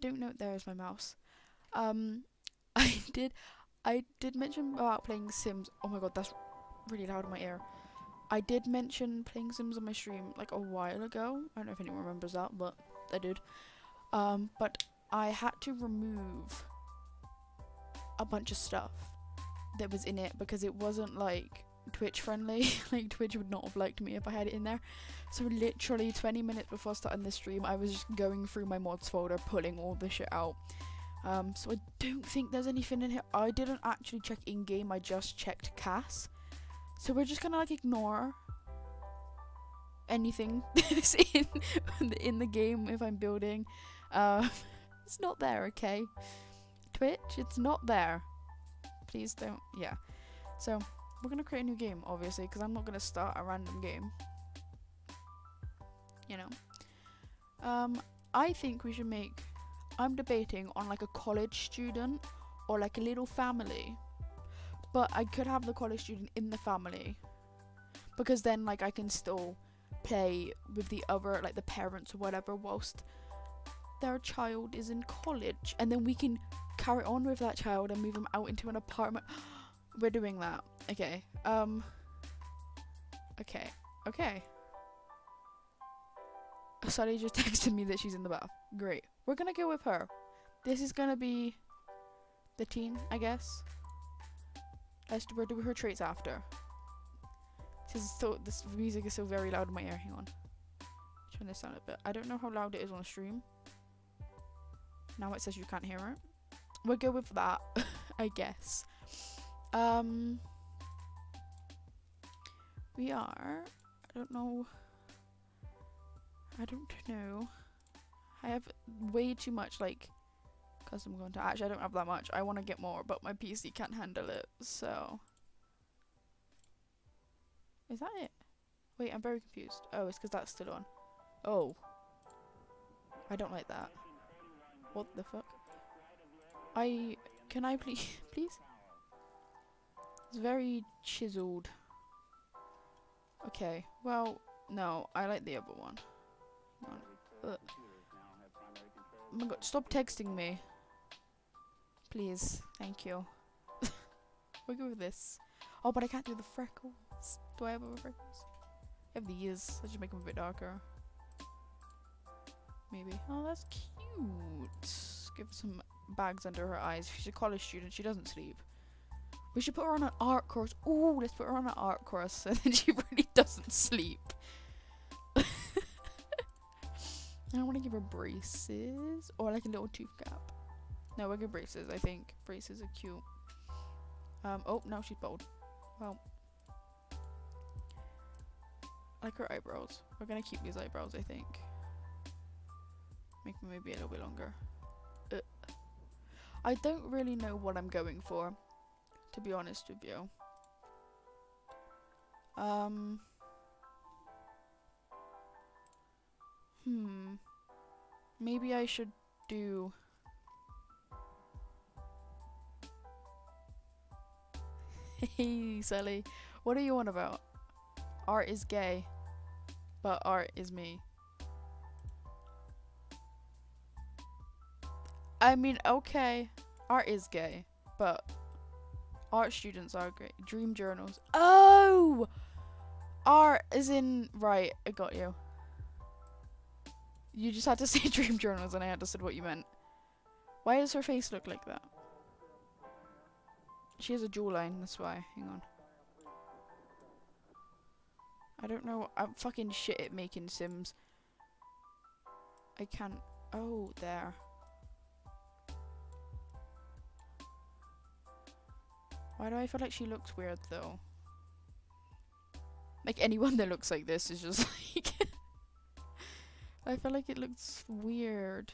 don't know. There's my mouse. Um, I did, I did mention about playing Sims. Oh my god, that's really loud in my ear. I did mention playing Sims on my stream like a while ago. I don't know if anyone remembers that, but I did. Um, but I had to remove a bunch of stuff that was in it because it wasn't like Twitch friendly. like Twitch would not have liked me if I had it in there. So literally 20 minutes before starting the stream, I was just going through my mods folder, pulling all the shit out. Um, so I don't think there's anything in here. I didn't actually check in game. I just checked CAS. So we're just gonna like ignore anything that's in in the game if I'm building. Uh, it's not there, okay? Twitch, it's not there. Please don't. Yeah. So we're gonna create a new game, obviously, because I'm not gonna start a random game. You know. Um, I think we should make. I'm debating on like a college student or like a little family, but I could have the college student in the family because then like I can still play with the other like the parents or whatever whilst their child is in college and then we can carry on with that child and move them out into an apartment we're doing that. Okay um okay okay. Sally just texted me that she's in the bath. Great. We're gonna go with her. This is gonna be the teen I guess. Let's do, we'll do her traits after. This is so this music is so very loud in my ear. Hang on. Turn this down a bit. I don't know how loud it is on stream. Now it says you can't hear it. We'll go with that, I guess. Um, we are. I don't know. I don't know. I have way too much like custom content. Actually, I don't have that much. I want to get more, but my PC can't handle it. So, is that it? Wait, I'm very confused. Oh, it's because that's still on. Oh, I don't like that. What the fuck? I can I please please? It's very chiseled. Okay, well, no, I like the other one. Oh my god, stop texting me. Please, thank you. we'll go with this. Oh, but I can't do the freckles. Do I have other freckles? I have these. Let's just make them a bit darker. Maybe. Oh, that's cute. Give some bags under her eyes. She's a college student. She doesn't sleep. We should put her on an art course. Oh, let's put her on an art course so then she really doesn't sleep. I want to give her braces or like a little tooth gap. No, we'll give braces. I think braces are cute. Um. Oh, now she's bald. Well, like her eyebrows. We're gonna keep these eyebrows. I think. Make them maybe a little bit longer. Uh, I don't really know what I'm going for, to be honest with you. Um. Hmm. Maybe I should do. hey, Sally. What are you on about? Art is gay, but art is me. I mean, okay, art is gay, but art students are great. Dream journals. Oh! Art is in. Right, I got you. You just had to say dream journals and I understood what you meant. Why does her face look like that? She has a jawline, that's why. Hang on. I don't know. I'm fucking shit at making Sims. I can't. Oh, there. Why do I feel like she looks weird though? Like anyone that looks like this is just like I feel like it looks weird.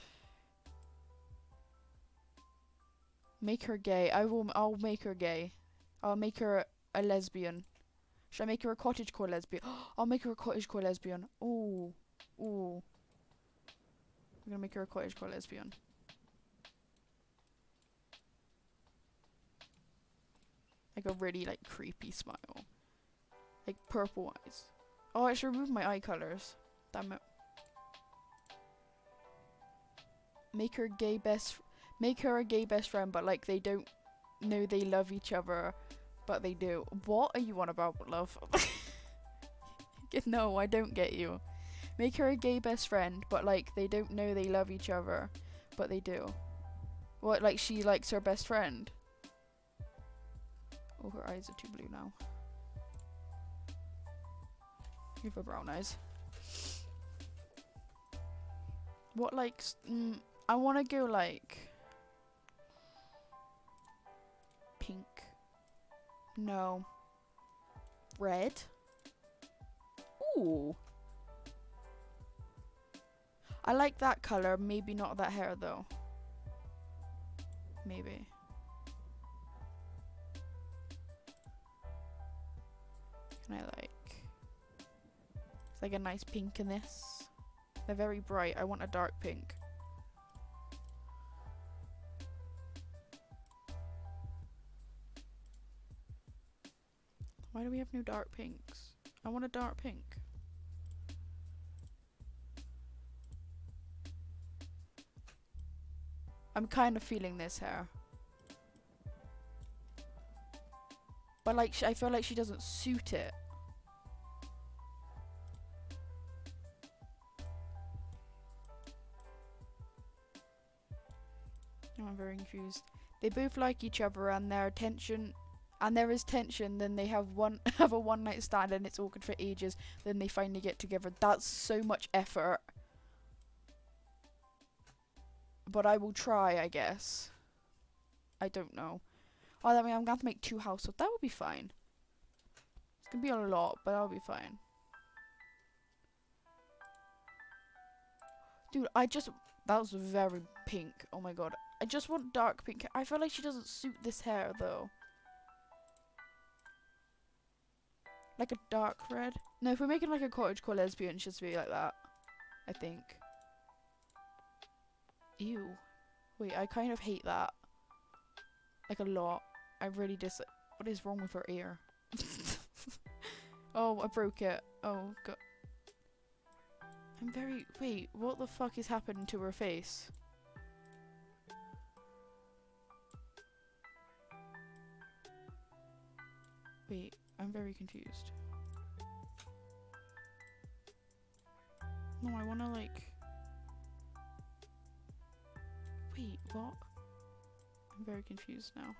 Make her gay. I will I'll make her gay. I'll make her a lesbian. Should I make her a cottagecore lesbian? I'll make her a cottagecore lesbian. Ooh. Ooh. I'm gonna make her a cottagecore lesbian. Like a really like creepy smile. Like purple eyes. Oh, I should remove my eye colors. Damn it. make her gay best make her a gay best friend but like they don't know they love each other but they do what are you on about love no i don't get you make her a gay best friend but like they don't know they love each other but they do what like she likes her best friend oh her eyes are too blue now. Give her brown eyes. What like mm, i want to go like pink. No. Red? Ooh. I like that color maybe not that hair though. Maybe can i like it's like a nice pink in this they're very bright i want a dark pink Why do we have no dark pinks? I want a dark pink. I'm kind of feeling this hair. But like, sh- I feel like she doesn't suit it. I'm very confused. They both like each other and their attention and there is tension then they have one have a one night stand and it's awkward for ages then they finally get together that's so much effort but i will try i guess i don't know oh that means i'm gonna have to make two households that would be fine it's gonna be a lot but that'll be fine dude i just that was very pink oh my god i just want dark pink i feel like she doesn't suit this hair though Like a dark red? No, if we're making like a cottage cottagecore lesbian, it should be like that. I think. Ew. Wait, I kind of hate that. Like a lot. I really dis- What is wrong with her ear? oh, I broke it. Oh, god. I'm very- Wait, what the fuck is happening to her face? Wait, I'm very confused. No, I wanna like. Wait, what? I'm very confused now.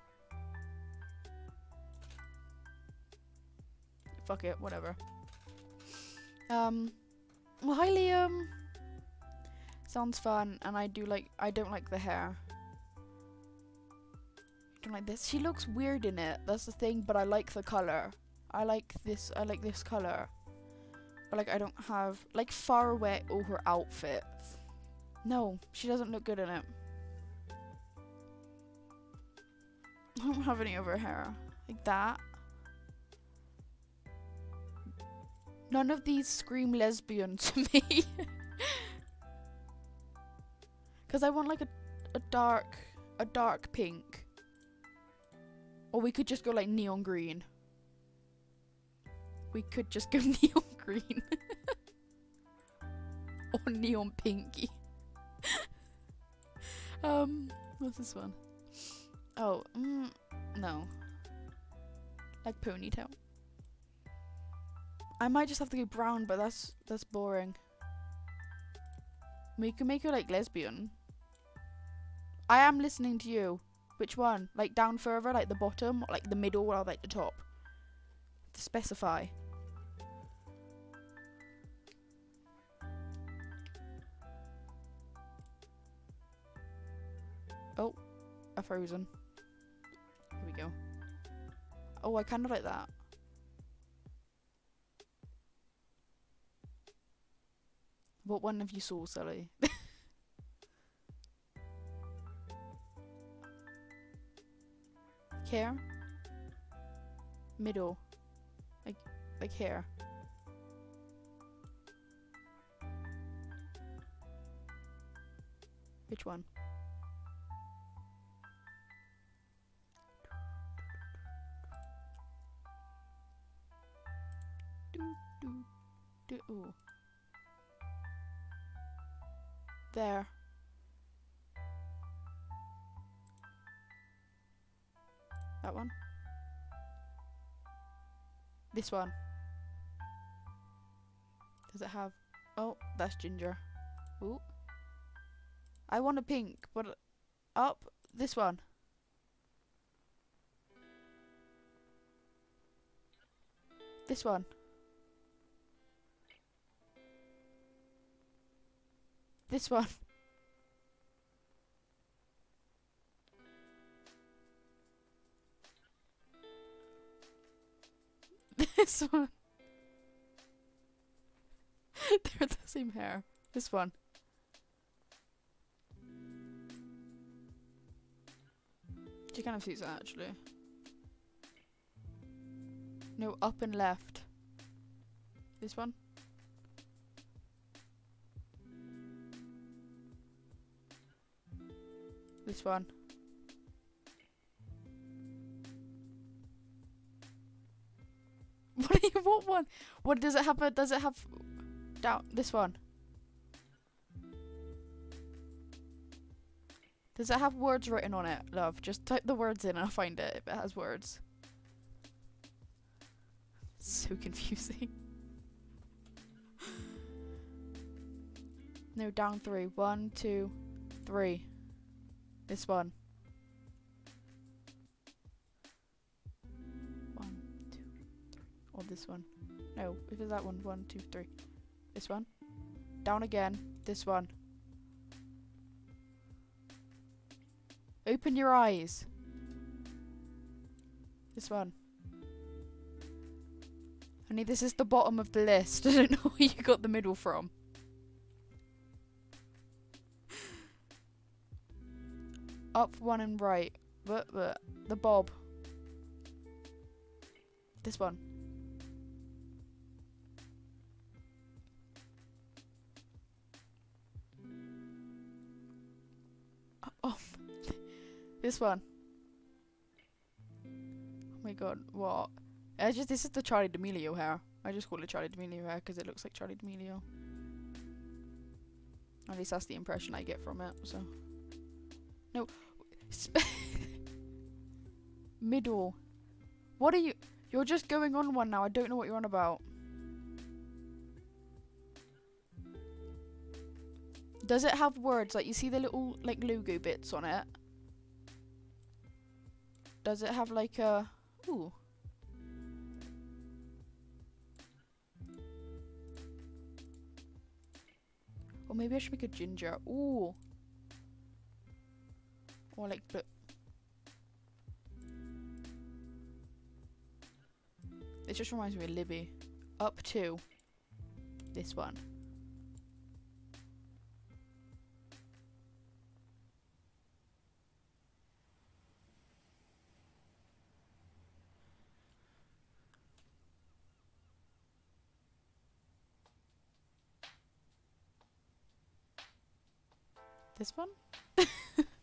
Fuck it, whatever. Um, well, hi Liam. Sounds fun, and I do like. I don't like the hair. don't like this. She looks weird in it. That's the thing. But I like the color. I like this. I like this color. But like, I don't have like far away. Oh, her outfit. No, she doesn't look good in it. I don't have any of her hair like that. None of these scream lesbian to me. Cause I want like a a dark a dark pink. Or we could just go like neon green. We could just go neon green. or neon pinky. um, what's this one? Oh, mm, no. Like ponytail. I might just have to go brown, but that's that's boring. We can make her like lesbian. I am listening to you. Which one? Like down further, like the bottom, or like the middle, or like the top? To specify. Oh, a frozen. Go. Oh, I kind of like that. What one have you saw, Sally? Here? Middle. Like, like here. Which one? Do, do, do. Ooh. There. That one. This one. Does it have... Oh, that's ginger. Ooh. I want a pink, but... Up. This one. This one. This one. this one. They're the same hair. This one. She kind of suits that actually. No, up and left. This one. This one. What do you what one? What does it have a does it have down this one? Does it have words written on it, love? Just type the words in and I'll find it if it has words. So confusing. no, down three. One, two, three. This one. One, two, three. Or this one. No, if it's that one. One, two, three. This one. Down again. This one. Open your eyes. This one. Honey, this is the bottom of the list. I don't know where you got the middle from. Up one and right. But, but, the bob. This one. Oh, oh. this one. Oh my god, what? I just this is the Charli D'Amelio hair. I just call it Charli D'Amelio hair because it looks like Charli D'Amelio. At least that's the impression I get from it. So, no, middle. What are you? You're just going on one now. I don't know what you're on about. Does it have words like you see the little like logo bits on it? Does it have like a ooh? Or maybe I should make a ginger. Ooh. Or like blue. It just reminds me of Libby. Up to this one. This one?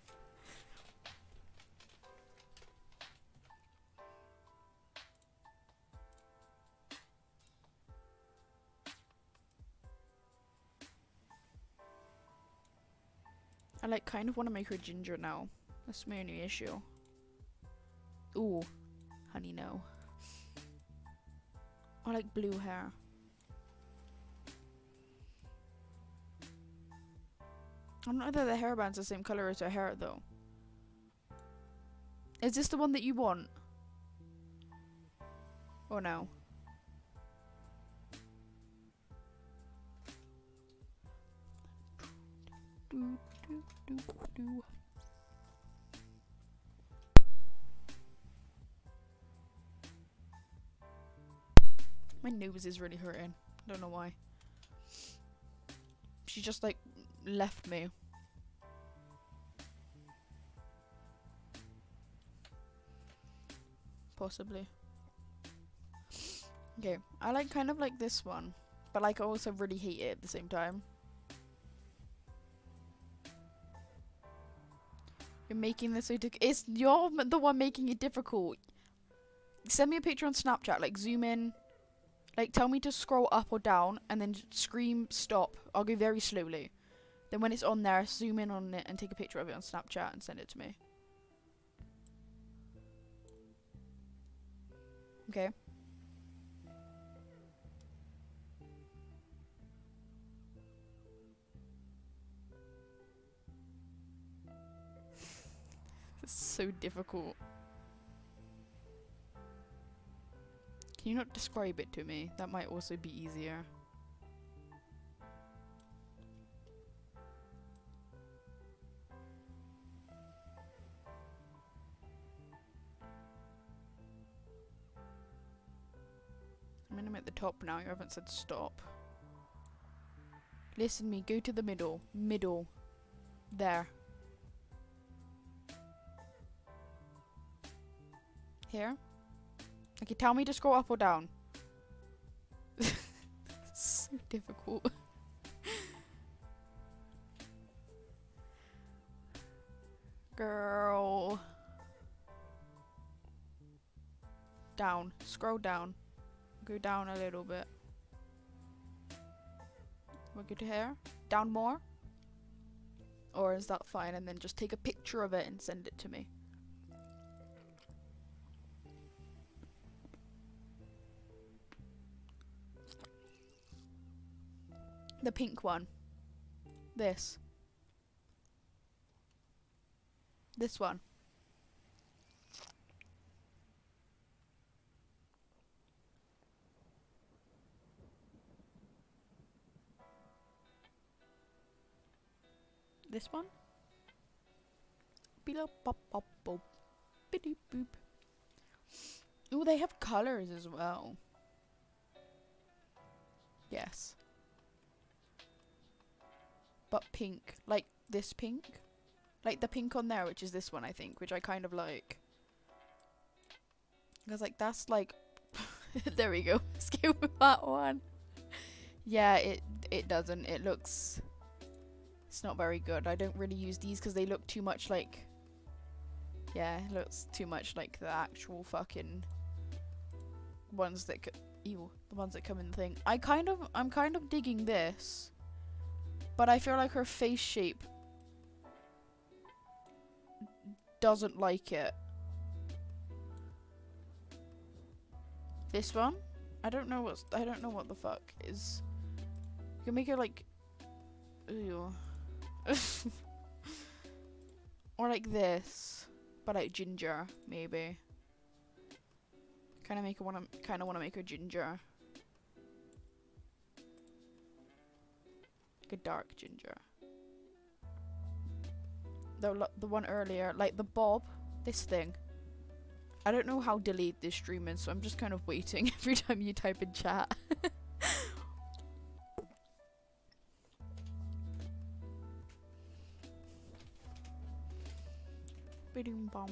like kind of want to make her ginger now. That's my only issue. Ooh, honey, no. I like blue hair. I'm not know that the hairband's the same colour as her hair though. Is this the one that you want? Or no? Do, do, do, do. My nose is really hurting. I don't know why. She just like left me. Possibly. Okay, I like kind of like this one, but like I also really hate it at the same time. You're making this so difficult. It's you're the one making it difficult. Send me a picture on Snapchat, like zoom in, like tell me to scroll up or down, and then scream stop. I'll go very slowly. Then when it's on there, zoom in on it and take a picture of it on Snapchat and send it to me. Okay. So difficult. Can you not describe it to me? That might also be easier. I mean, I'm at the top now. You haven't said stop. Listen me. Go to the middle. Middle. There. Here. Okay, tell me to scroll up or down. so difficult. Girl. Down. Scroll down. Go down a little bit. We're good here. Down more? Or is that fine? And then just take a picture of it and send it to me. The pink one. This. This one. This one. Below pop pop. Biddy boop. Ooh, they have colors as well. Yes. But pink. Like this pink. Like the pink on there, which is this one, I think, which I kind of like. Because, like, that's like. there we go. Let's with that one. Yeah, it it doesn't. It looks. It's not very good. I don't really use these because they look too much like. Yeah, it looks too much like the actual fucking ones that. Ew, the ones that come in the thing. I kind of, I'm kind of digging this, but I feel like her face shape doesn't like it. This one, I don't know what's, I don't know what the fuck is. You can make it like, ew. or like this, but like ginger, maybe. Kind of make her want to, kind of want to make her ginger. Like a dark ginger. The the one earlier, like the bob, this thing. I don't know how delete this stream is, so I'm just kind of waiting every time you type in chat. Bidoom bum.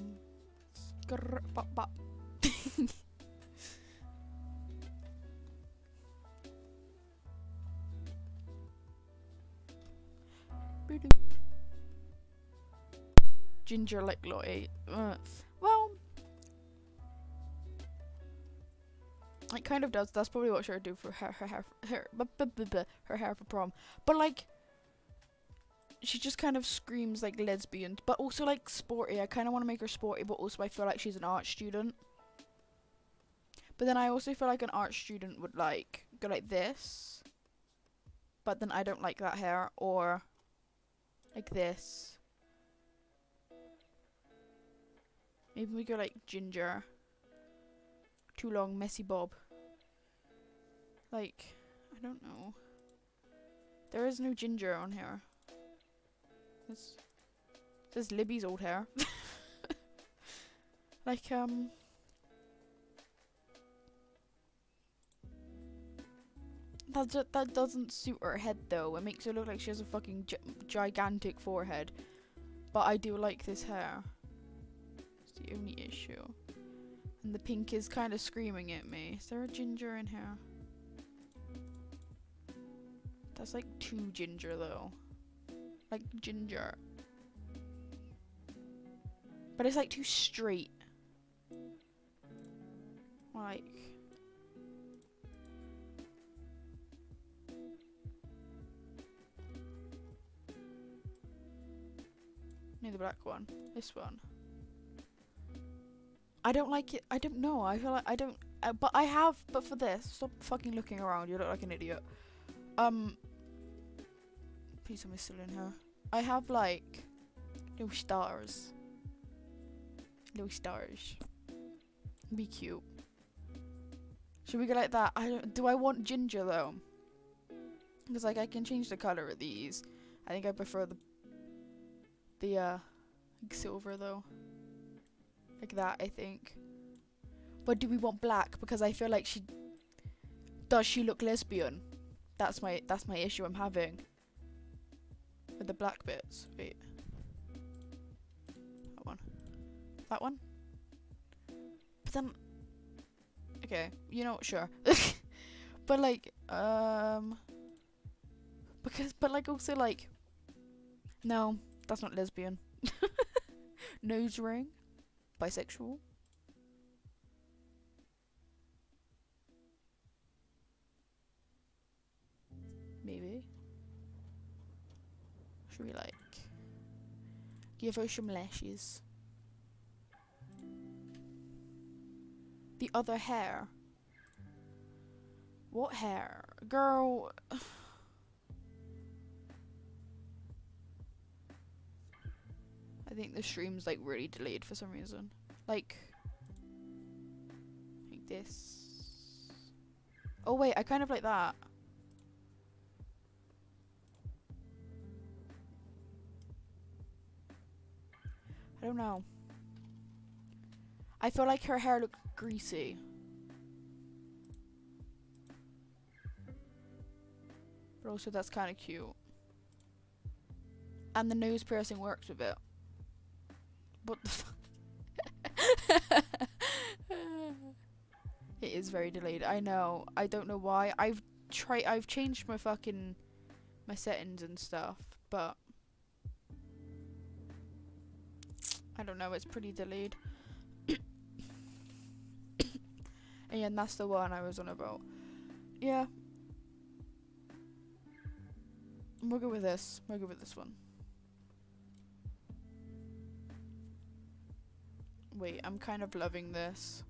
Skrr bop bop. Ginger like Lottie. Uh, well, it kind of does. That's probably what she would do for her her hair her her hair for prom. But like, she just kind of screams like lesbian, but also like sporty. I kind of want to make her sporty, but also I feel like she's an art student. But then I also feel like an art student would like go like this. But then I don't like that hair or like this. Maybe we go like ginger. Too long, messy bob. Like, I don't know. There is no ginger on here. This this Libby's old hair. like um that that doesn't suit her head though. It makes her look like she has a fucking gi- gigantic forehead. But I do like this hair. The only issue. And the pink is kind of screaming at me. Is there a ginger in here? That's like too ginger though. Like ginger. But it's like too straight. Like. Near the black one. This one. I don't like it. I don't know. I feel like I don't. uh, but I have. But for this, stop fucking looking around. You look like an idiot. Um. Please tell me still in here. I have like little stars. Little stars. Be cute. Should we go like that? I don't, do I want ginger though? Because like I can change the color of these. I think I prefer the the uh silver though. Like that, I think. But do we want black? Because I feel like she does she look lesbian? That's my that's my issue I'm having. With the black bits. Wait. That one. That one? But then Okay, you know, sure. but like, um because but like also like no, that's not lesbian. Nose ring. Bisexual. Maybe. Should we like give her some lashes? The other hair. What hair? Girl. I think the stream's like really delayed for some reason. Like, like this. Oh wait, I kind of like that. I don't know. I feel like her hair looked greasy. But also that's kind of cute. And the nose piercing works with it. What the fuck? it is very delayed. I know. I don't know why. I've tried. I've changed my fucking my settings and stuff, but I don't know. It's pretty delayed. and yeah, that's the one I was on about. Yeah. We'll go with this. We'll go with this one. Wait, I'm kind of loving this.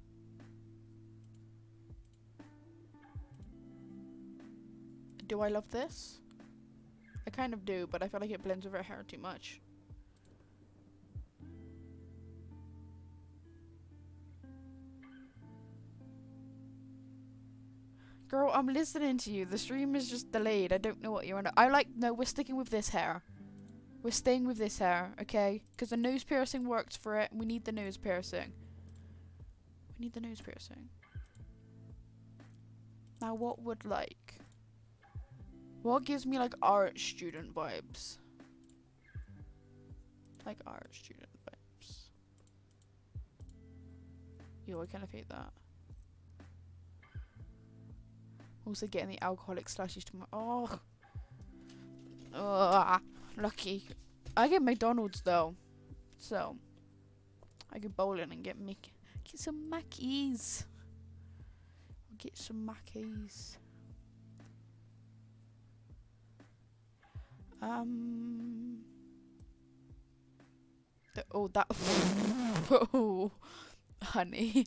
Do I love this? I kind of do, but I feel like it blends with her hair too much. Girl, I'm listening to you. The stream is just delayed. I don't know what you're on. I like, no, we're sticking with this hair. We're staying with this hair, okay? Because the nose piercing works for it. We need the nose piercing. We need the nose piercing. Now, what would like... What gives me like art student vibes? Like art student vibes. Yo, I kind of hate that. Also getting the alcoholic slashes to my... Oh! Ugh. Lucky. I get McDonald's though. So I go bowling and get Mickey get some Mackies. get some Mackies. Um the, oh that oh honey.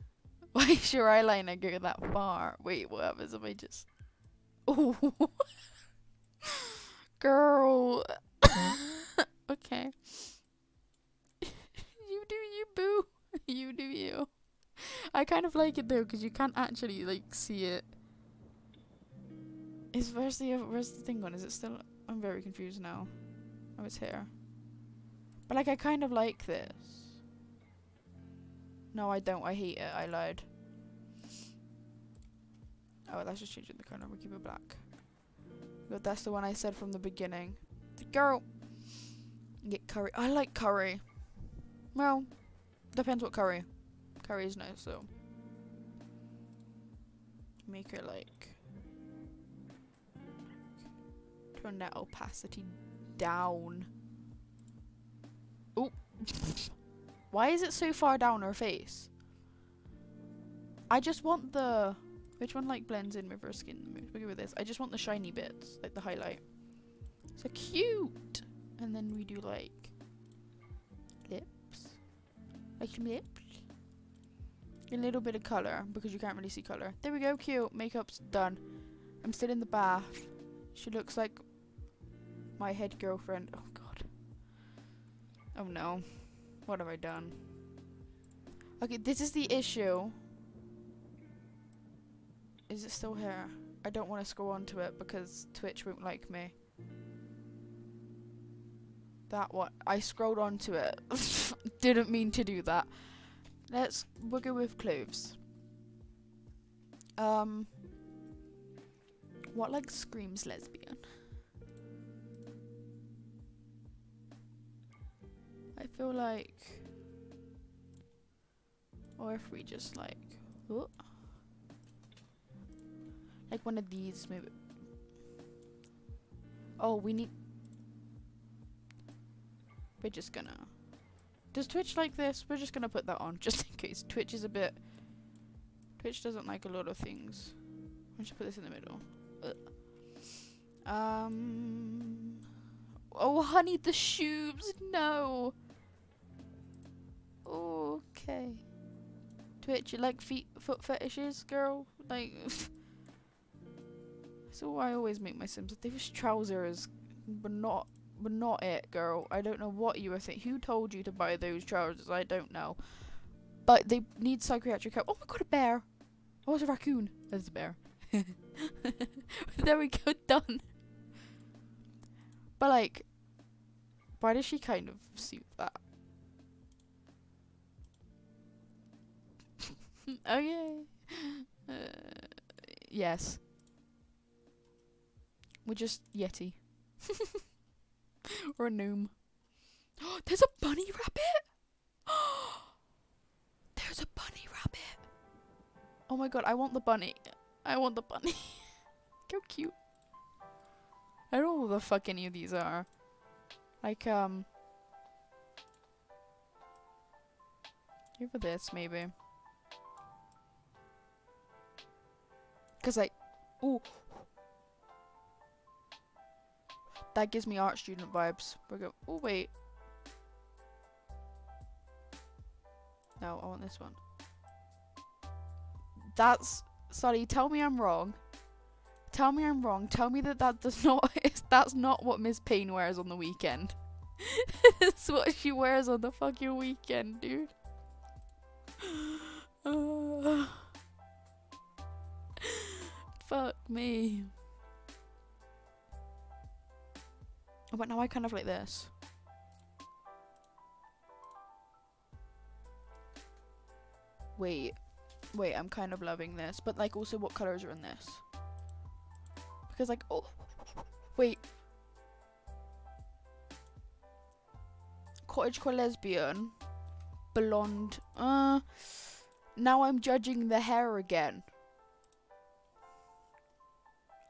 Why is your eyeliner go that far? Wait, what happens if I just Oh Girl. Mm-hmm. okay. you do you, boo. you do you. I kind of like it though, because you can't actually, like, see it. Is where's the where's the thing gone? Is it still? I'm very confused now. Oh, it's here. But like, I kind of like this. No, I don't. I hate it. I lied. Oh, let's just change it the color. We'll keep it black. But that's the one I said from the beginning. The girl. Get curry. I like curry. Well, depends what curry. Curry is nice though. Make her like turn that opacity down. Oh, why is it so far down her face? I just want the which one like blends in with her skin the most? We'll with this. I just want the shiny bits, like the highlight. So cute! And then we do like lips. Like some lips. a little bit of colour because you can't really see colour. There we go, cute. Makeup's done. I'm still in the bath. She looks like my head girlfriend. Oh god. Oh no. What have I done? Okay, this is the issue. Is it still here? I don't want to scroll onto it because Twitch won't like me. That what? I scrolled onto it. Didn't mean to do that. Let's we'll go with clothes. Um what like screams lesbian? I feel like or if we just like oh, like one of these maybe Oh we need we're just gonna does Twitch like this? We're just gonna put that on just in case. Twitch is a bit Twitch doesn't like a lot of things. I should put this in the middle. Ugh. Um Oh honey the shoes no Okay. Twitch, you like feet foot fetishes, girl? Like So I always make my Sims. They was trousers but not but not it, girl. I don't know what you were thinking. Who told you to buy those trousers? I don't know. But they need psychiatric help. Oh my god, a bear! Oh, it's a raccoon. There's a bear. there we go, done. But like, why does she kind of suit that? okay. Uh, yes. We're just Yeti. or a gnome. There's a bunny rabbit! There's a bunny rabbit! Oh my god, I want the bunny. I want the bunny. How cute. I don't know what the fuck any of these are. Like, um... Over this, maybe. Because I... Ooh, That gives me art student vibes. We're go. Oh wait. No, I want this one. That's sorry. Tell me I'm wrong. Tell me I'm wrong. Tell me that that does not. that's not what Miss Payne wears on the weekend. that's what she wears on the fucking weekend, dude. Uh, fuck me. Oh, but now I kind of like this. Wait. Wait, I'm kind of loving this. But, like, also what colors are in this? Because, like, oh. Wait. Cottagecore lesbian. Blonde. Uh. Now I'm judging the hair again.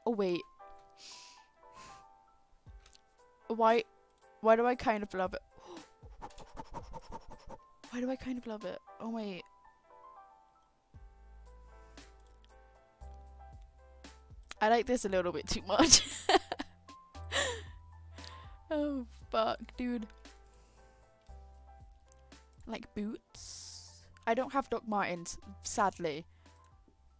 Oh, wait why why do I kind of love it? why do I kind of love it? Oh wait. I like this a little bit too much. oh fuck, dude. Like boots. I don't have Doc Martens, sadly.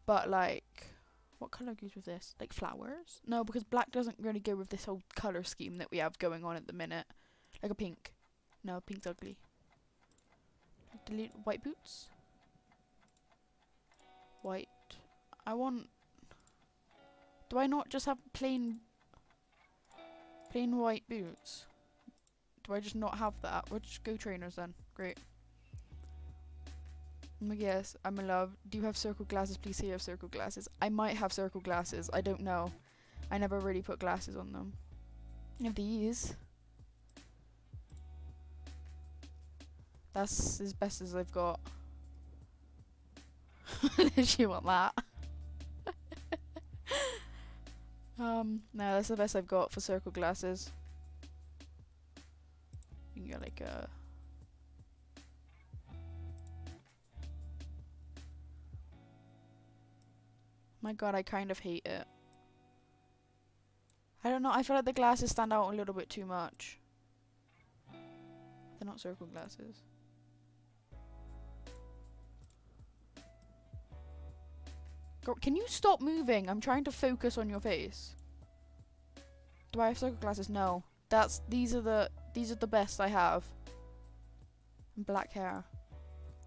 But like what colour goes with this? Like flowers? No, because black doesn't really go with this whole colour scheme that we have going on at the minute. Like a pink. No, pink's ugly. Delete white boots? White. I want... Do I not just have plain... Plain white boots? Do I just not have that? We'll just go trainers then. Great. Yes, I'm in love. Do you have circle glasses? Please say you have circle glasses. I might have circle glasses. I don't know. I never really put glasses on them. I have these. That's as best as I've got. Did you want that? um, no, that's the best I've got for circle glasses. You can get like a My god, I kind of hate it. I don't know, I feel like the glasses stand out a little bit too much. They're not circle glasses. Can you stop moving? I'm trying to focus on your face. Do I have circle glasses? No. That's these are the these are the best I have. And black hair.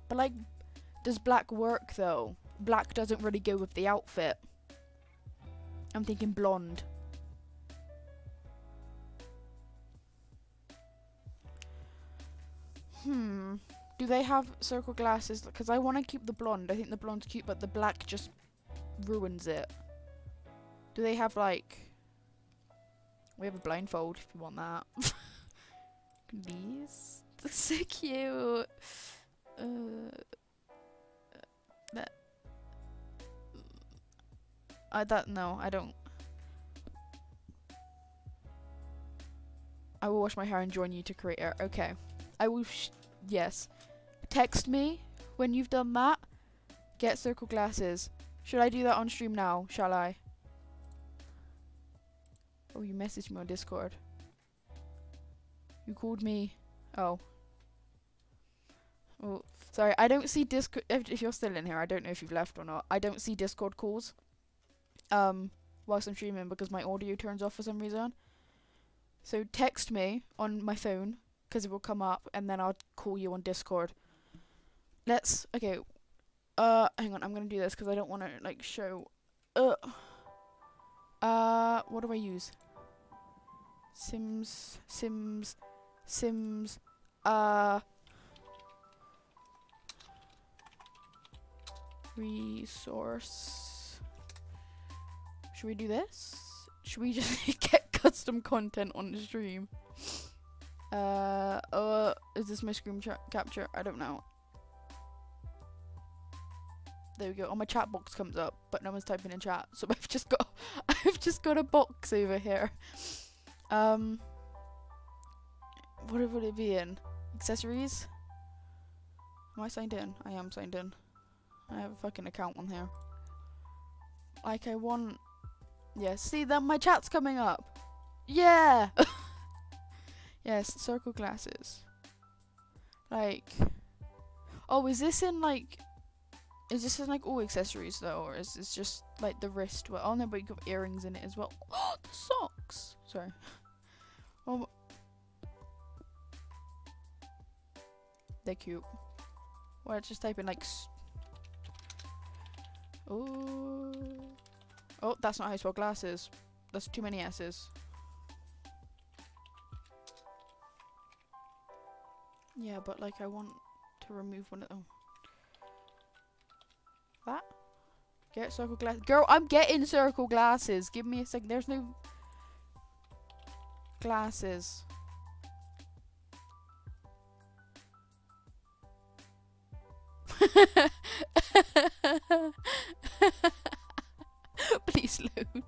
But like does black work though? Black doesn't really go with the outfit. I'm thinking blonde. Hmm. Do they have circle glasses? Because I want to keep the blonde. I think the blonde's cute, but the black just ruins it. Do they have like... We have a blindfold if you want that. These? That's so cute. Uh, that. I that no, I don't. I will wash my hair and join you to create air. Okay. I will. yes. Text me when you've done that. Get circle glasses. Should I do that on stream now? Shall I? Oh, you messaged me on Discord. You called me. Oh. Oh, sorry. I don't see Discord. If, if you're still in here, I don't know if you've left or not. I don't see Discord calls. Um, whilst I'm streaming because my audio turns off for some reason. So text me on my phone because it will come up, and then I'll call you on Discord. Let's. Okay. Uh, hang on. I'm gonna do this because I don't want to like show. Uh. Uh, what do I use? Sims, Sims, Sims, uh, resource. Should we do this? Should we just get custom content on the stream? Uh, uh, is this my screen capture? I don't know. There we go. Oh, my chat box comes up, but no one's typing in chat, so I've just got, I've just got a box over here. Um, what would it be in? Accessories? Am I signed in? I am signed in. I have a fucking account on here. Like I want, yeah. See that my chat's coming up. Yeah. yes, circle glasses. Like, oh, is this in like is this in like all accessories though, or is this just like the wrist? Well, oh no, but you've got earrings in it as well. Oh, the socks. Sorry. Oh, they're cute. Well, just type in like. Oh. Oh, that's not how you spell glasses. That's too many S's. Yeah, but like I want to remove one of them. That? Get circle glasses. Girl, I'm getting circle glasses. Give me a second. There's no glasses. Please load.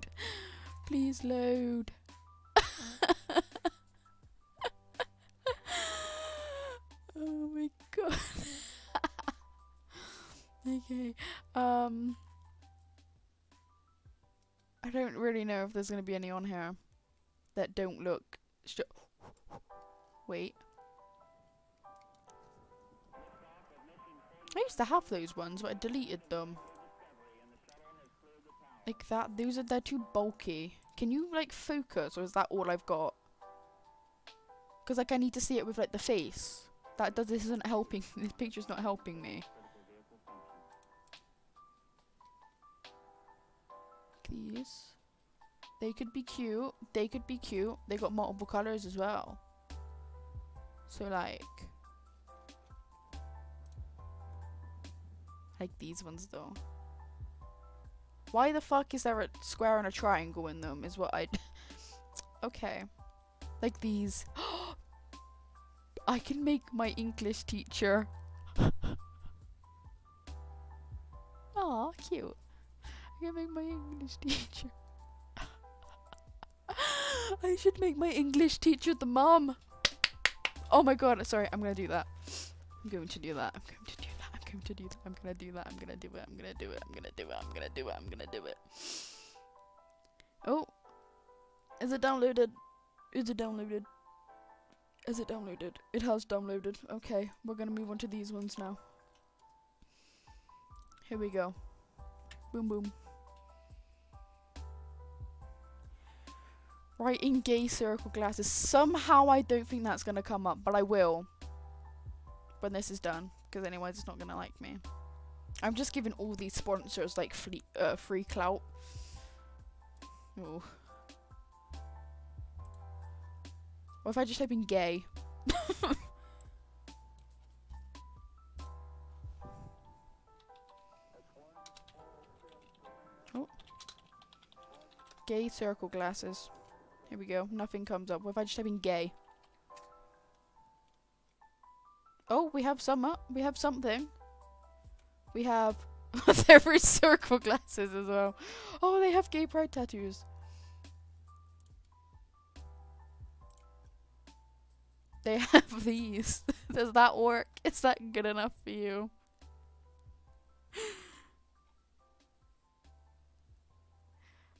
Load. oh my god. Okay. Um. I don't really know if there's going to be any on here that don't look. Wait. I used to have those ones, but I deleted them. Like that. Those are they're too bulky. Can you like focus, or is that all I've got? Because like I need to see it with like the face. That does this isn't helping. this picture's not helping me. these. They could be cute. They could be cute. They got multiple colors as well. So like like these ones though. Why the fuck is there a square and a triangle in them is what I Okay. Like these. I can make my English teacher. Aw, cute I can make my English teacher. I should make my English teacher the mom. Oh my god, sorry, I'm gonna do that. I'm going to do that. I'm going to do going to do that. I'm going to do that. I'm going to do it. I'm going to do it. I'm going to do it. I'm going to do it. I'm going to do it. Oh. Is it downloaded? Is it downloaded? Is it downloaded? It has downloaded. Okay, we're going to move on to these ones now. Here we go. Boom, boom. Writing gay circle glasses. Somehow I don't think that's going to come up, but I will. When this is done. Because otherwise it's not gonna like me. I'm just giving all these sponsors like free, uh, free clout. Ooh. What if I just type in gay? oh. Gay circle glasses. Here we go. Nothing comes up. What if I just type in gay? Oh, we have some up. We have something. We have there is circle glasses as well. Oh, they have gay pride tattoos. They have these. Does that work? Is that good enough for you?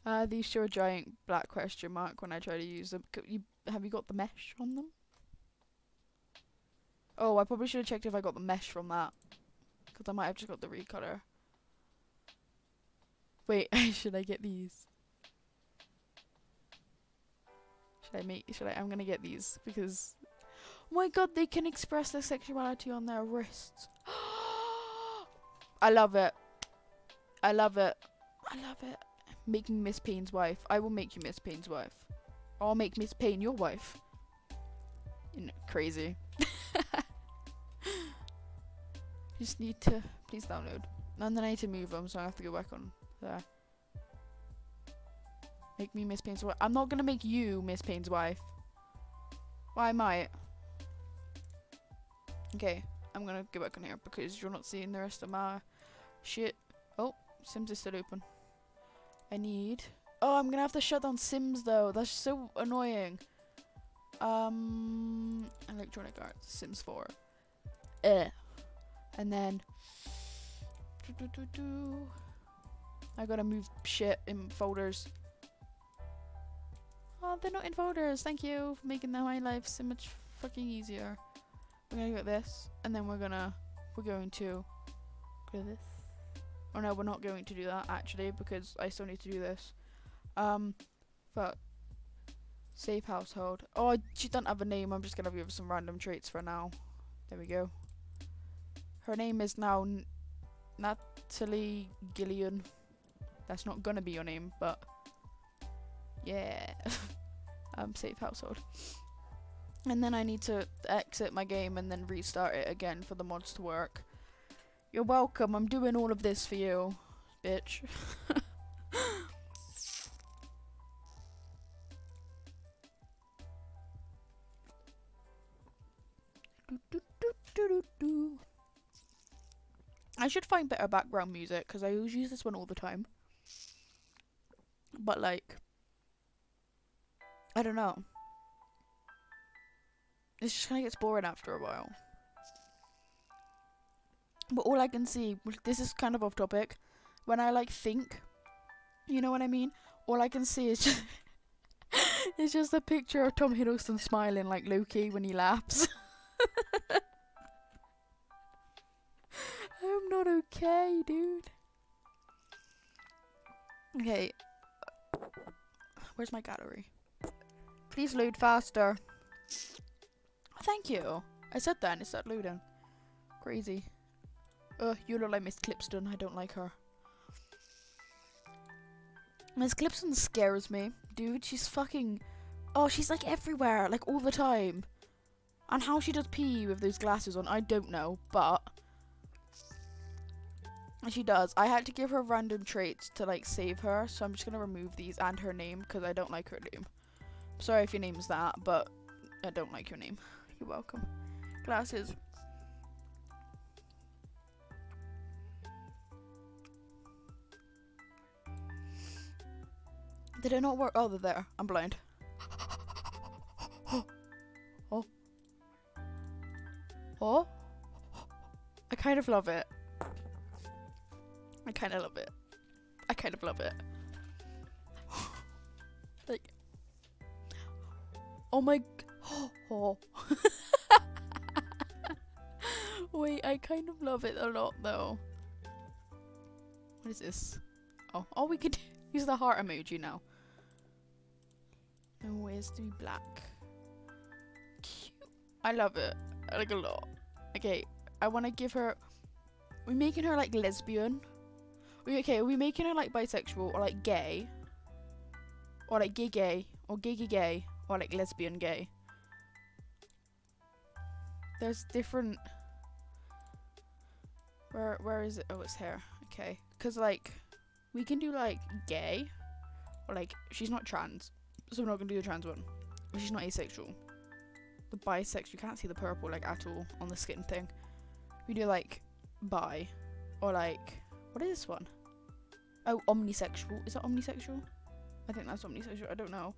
Uh, these show a giant black question mark when I try to use them. You, have you got the mesh on them? Oh, I probably should have checked if I got the mesh from that. Because I might have just got the recolor. Wait, should I get these? Should I make, should I, I'm gonna get these because, oh my god, they can express their sexuality on their wrists. I love it. I love it. I love it. Making Miss Payne's wife. I will make you Miss Payne's wife. I'll make Miss Payne your wife. You know, crazy. Just need to please download. And then I need to move them, so I have to go back on there. Make me Miss Payne's wife. I'm not gonna make you Miss Payne's wife. Why well, might? Okay, I'm gonna go back on here because you're not seeing the rest of my shit. Oh, Sims is still open. I need. Oh, I'm gonna have to shut down Sims though. That's so annoying. Um, Electronic Arts, Sims 4. Eh. And then. I gotta move shit in folders. Oh, they're not in folders. Thank you for making my life so much fucking easier. We're gonna get this, and then we're gonna we're going to go this. Oh no, we're not going to do that actually because I still need to do this. Um, but save household. Oh, she doesn't have a name. I'm just gonna give her some random traits for now. There we go. Her name is now N Natalie Gillian. That's not gonna be your name, but yeah. um, save household. And then I need to exit my game and then restart it again for the mods to work. You're welcome, I'm doing all of this for you, bitch. I should find better background music because I always use this one all the time. But like, I don't know. It just kind of gets boring after a while. But all I can see, this is kind of off topic, when I like think, you know what I mean? All I can see is just, it's just a picture of Tom Hiddleston smiling like Loki when he laughs. not okay, dude. Okay. Where's my gallery? Please load faster. thank you. I said that and it started loading. Crazy. Ugh, you look like Miss Clipston. I don't like her. Miss Clipston scares me. Dude, she's fucking... Oh, she's like everywhere, like all the time. And how she does pee with those glasses on, I don't know, but... She does. I had to give her random traits to like save her, so I'm just gonna remove these and her name because I don't like her name. Sorry if your name's that, but I don't like your name. You're welcome. Glasses. Did it not work? Oh, they're there. I'm blind. oh. Oh. Oh. I kind of love it. I kind of love it. I kind of love it. like, oh my, oh. Wait, I kind of love it a lot though. What is this? Oh, oh, we could use the heart emoji now. And where's to be black? Cute. I love it. I like a lot. Okay, I want to give her. We're making her like lesbian. Okay? Are we making her like bisexual or like gay? Or like gay gay or gay gay gay or like lesbian gay? There's different. Where where is it? Oh, it's here. Okay, cause like we can do like gay, or like she's not trans, so we're not gonna do the trans one. But she's not asexual. The bisexual, you can't see the purple like at all on the skin thing. We do like bi, or like what is this one? Oh, omnisexual. Is that omnisexual? I think that's omnisexual. I don't know.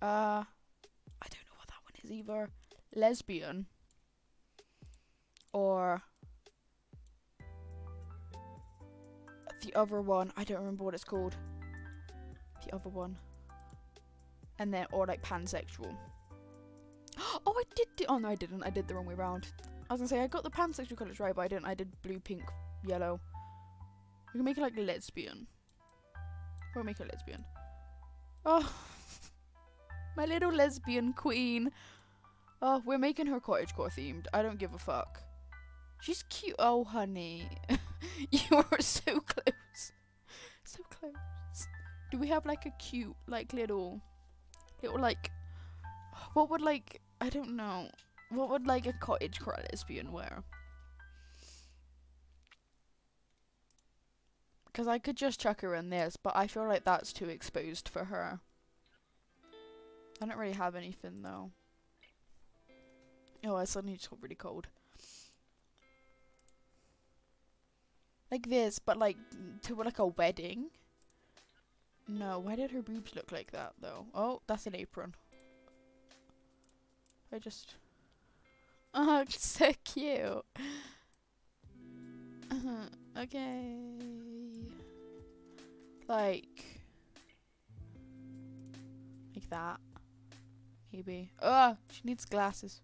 Uh, I don't know what that one is either. Lesbian. Or the other one. I don't remember what it's called. The other one. And then, or like pansexual. Oh, I did do. Oh no, I didn't. I did the wrong way round. I was gonna say I got the pansexual colours right, but I didn't. I did blue, pink, yellow. We can make it like lesbian. We'll make it lesbian. Oh, my little lesbian queen. Oh, we're making her cottagecore themed. I don't give a fuck. She's cute. Oh, honey. you are so close. So close. Do we have like a cute, like little, little like, what would like, I don't know, what would like a cottagecore lesbian wear? Because I could just chuck her in this, but I feel like that's too exposed for her. I don't really have anything though. Oh, I suddenly just got really cold. Like this, but like to like a wedding. No, why did her boobs look like that though? Oh, that's an apron. I just. Oh, it's so cute. Uh -huh. Okay. Like. Like that. Maybe. Oh, she needs glasses.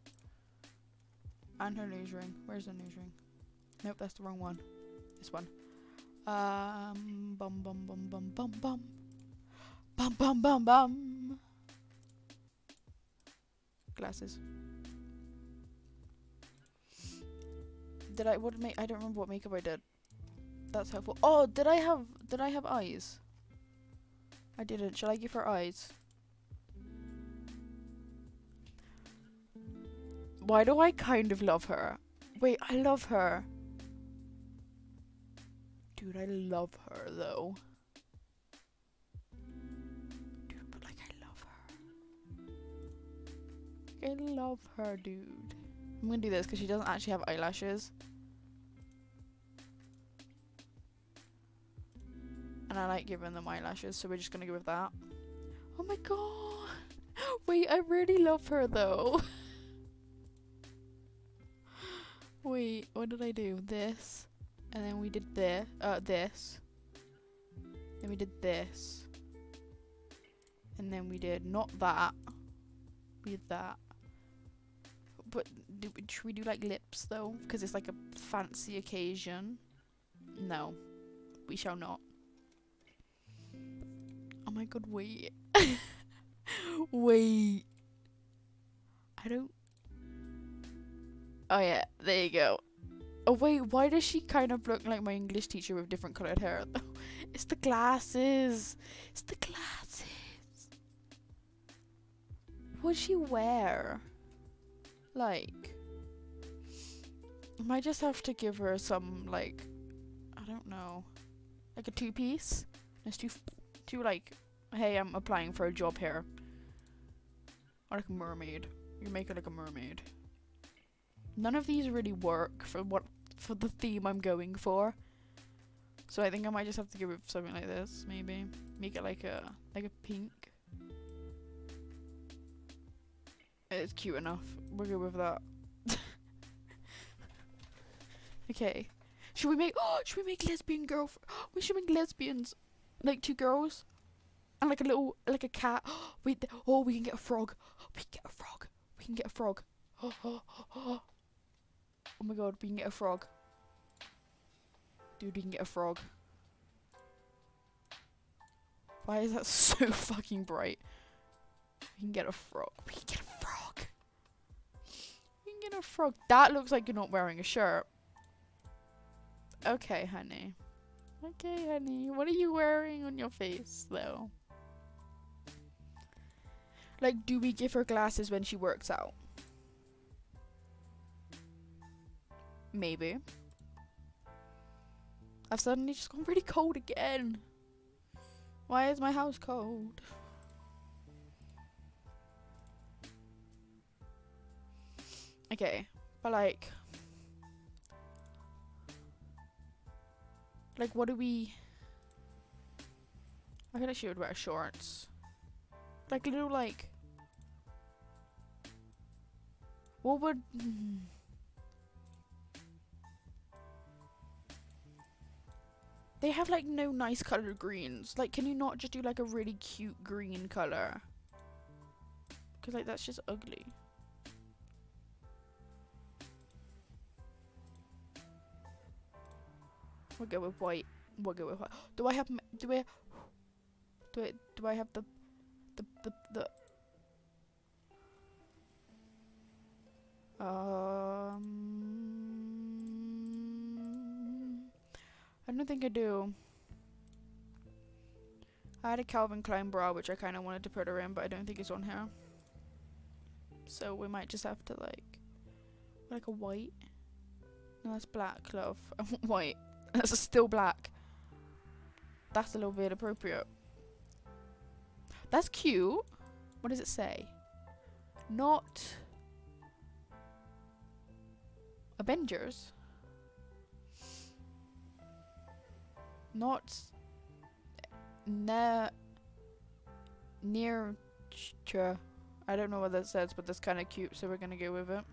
And her nose ring. Where's her nose ring? Nope, that's the wrong one. This one. Um, bum bum bum bum bum bum. Bum bum bum bum. Glasses. Did I what make I don't remember what makeup I did. That's helpful. Oh, did I have did I have eyes? I didn't. Shall I give her eyes? Why do I kind of love her? Wait, I love her. Dude, I love her though. Dude, but like I love her. I love her, dude. I'm gonna do this because she doesn't actually have eyelashes. And I like giving them eyelashes, so we're just gonna go with that. Oh my god! Wait, I really love her though. Wait, what did I do? This. And then we did this. Uh, this. Then we did this. And then we did not that. We did that. But do, should we do like lips though? Because it's like a fancy occasion. No. We shall not. Oh my god, wait. wait. I don't Oh yeah, there you go. Oh wait, why does she kind of look like my English teacher with different coloured hair? Though? It's the glasses. It's the glasses. What does she wear? Like, I might just have to give her some like, I don't know, like a two piece. It's too, too like, hey, I'm applying for a job here. Or like a mermaid. You make her like a mermaid. None of these really work for what for the theme I'm going for. So I think I might just have to give it something like this, maybe. Make it like a like a pink. It's cute enough. We're good with that. okay. Should we make oh should we make lesbian girl we should make lesbians like two girls and like a little like a cat. Wait oh we can get a frog. We can get a frog. We can get a frog. Oh, oh, oh, Oh my god, we can get a frog. Dude, we can get a frog. Why is that so fucking bright? We can get a frog. We can get a frog. Can a frog. That looks like you're not wearing a shirt. Okay, honey. Okay, honey. What are you wearing on your face, though? Like, do we give her glasses when she works out? Maybe. I've suddenly just gone really cold again. Why is my house cold? Okay, but like, like what do we? I feel like she would wear shorts, like a little like. What would? They have like no nice colored greens. Like, can you not just do like a really cute green color? Cause like that's just ugly. We'll go with white. We'll go with white. Do I have? Do I? Do I? Do I have the? The the the. Um. I don't think I do. I had a Calvin Klein bra, which I kind of wanted to put her in, but I don't think it's on here. So we might just have to like, like a white. No, that's black, love. I want white. That's still black. That's a little bit appropriate. That's cute. What does it say? Not Avengers. Not ne near I don't know what that says, but that's kind of cute, so we're gonna go with it.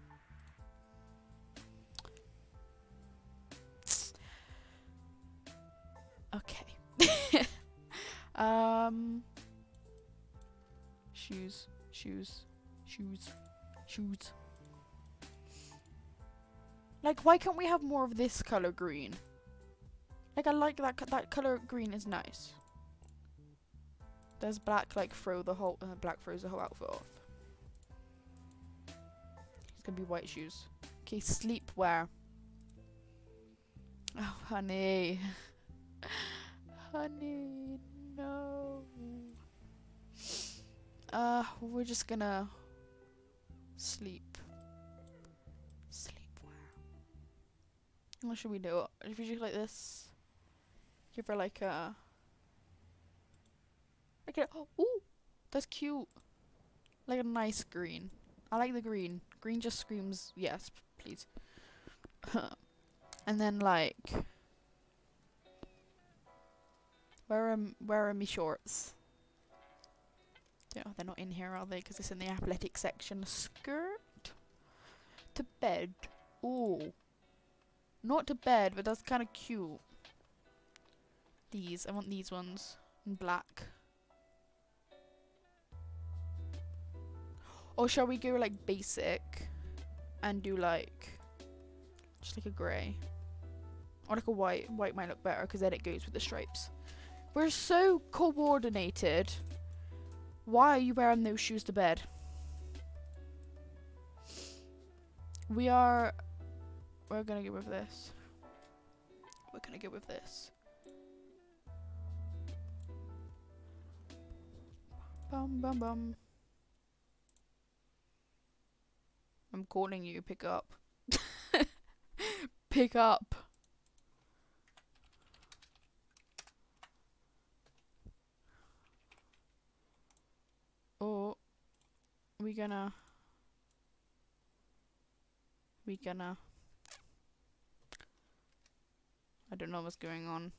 um. Shoes, shoes, shoes, shoes. Like, why can't we have more of this color green? Like, I like that. co- That color green is nice. Does black like throw the whole uh, black throws the whole outfit off? It's gonna be white shoes. Okay, sleepwear. Oh, honey. honey, no. Uh, we're just gonna sleep. Sleepwear. What should we do? If we do like this, give her like a. Like a oh, ooh, that's cute. Like a nice green. I like the green. Green just screams yes, please. and then like. Where are where are me shorts? Yeah, they're not in here, are they? Because it's in the athletic section. Skirt to bed. Ooh, not to bed, but that's kind of cute. These, I want these ones in black. Or shall we go like basic and do like just like a grey or like a white? White might look better because then it goes with the stripes. We're so coordinated. Why are you wearing those shoes to bed? We are. We're gonna go with this. We're gonna go with this. Bum bum bum. I'm calling you. Pick up. Pick up. Or we gonna we gonna I don't know what's going on.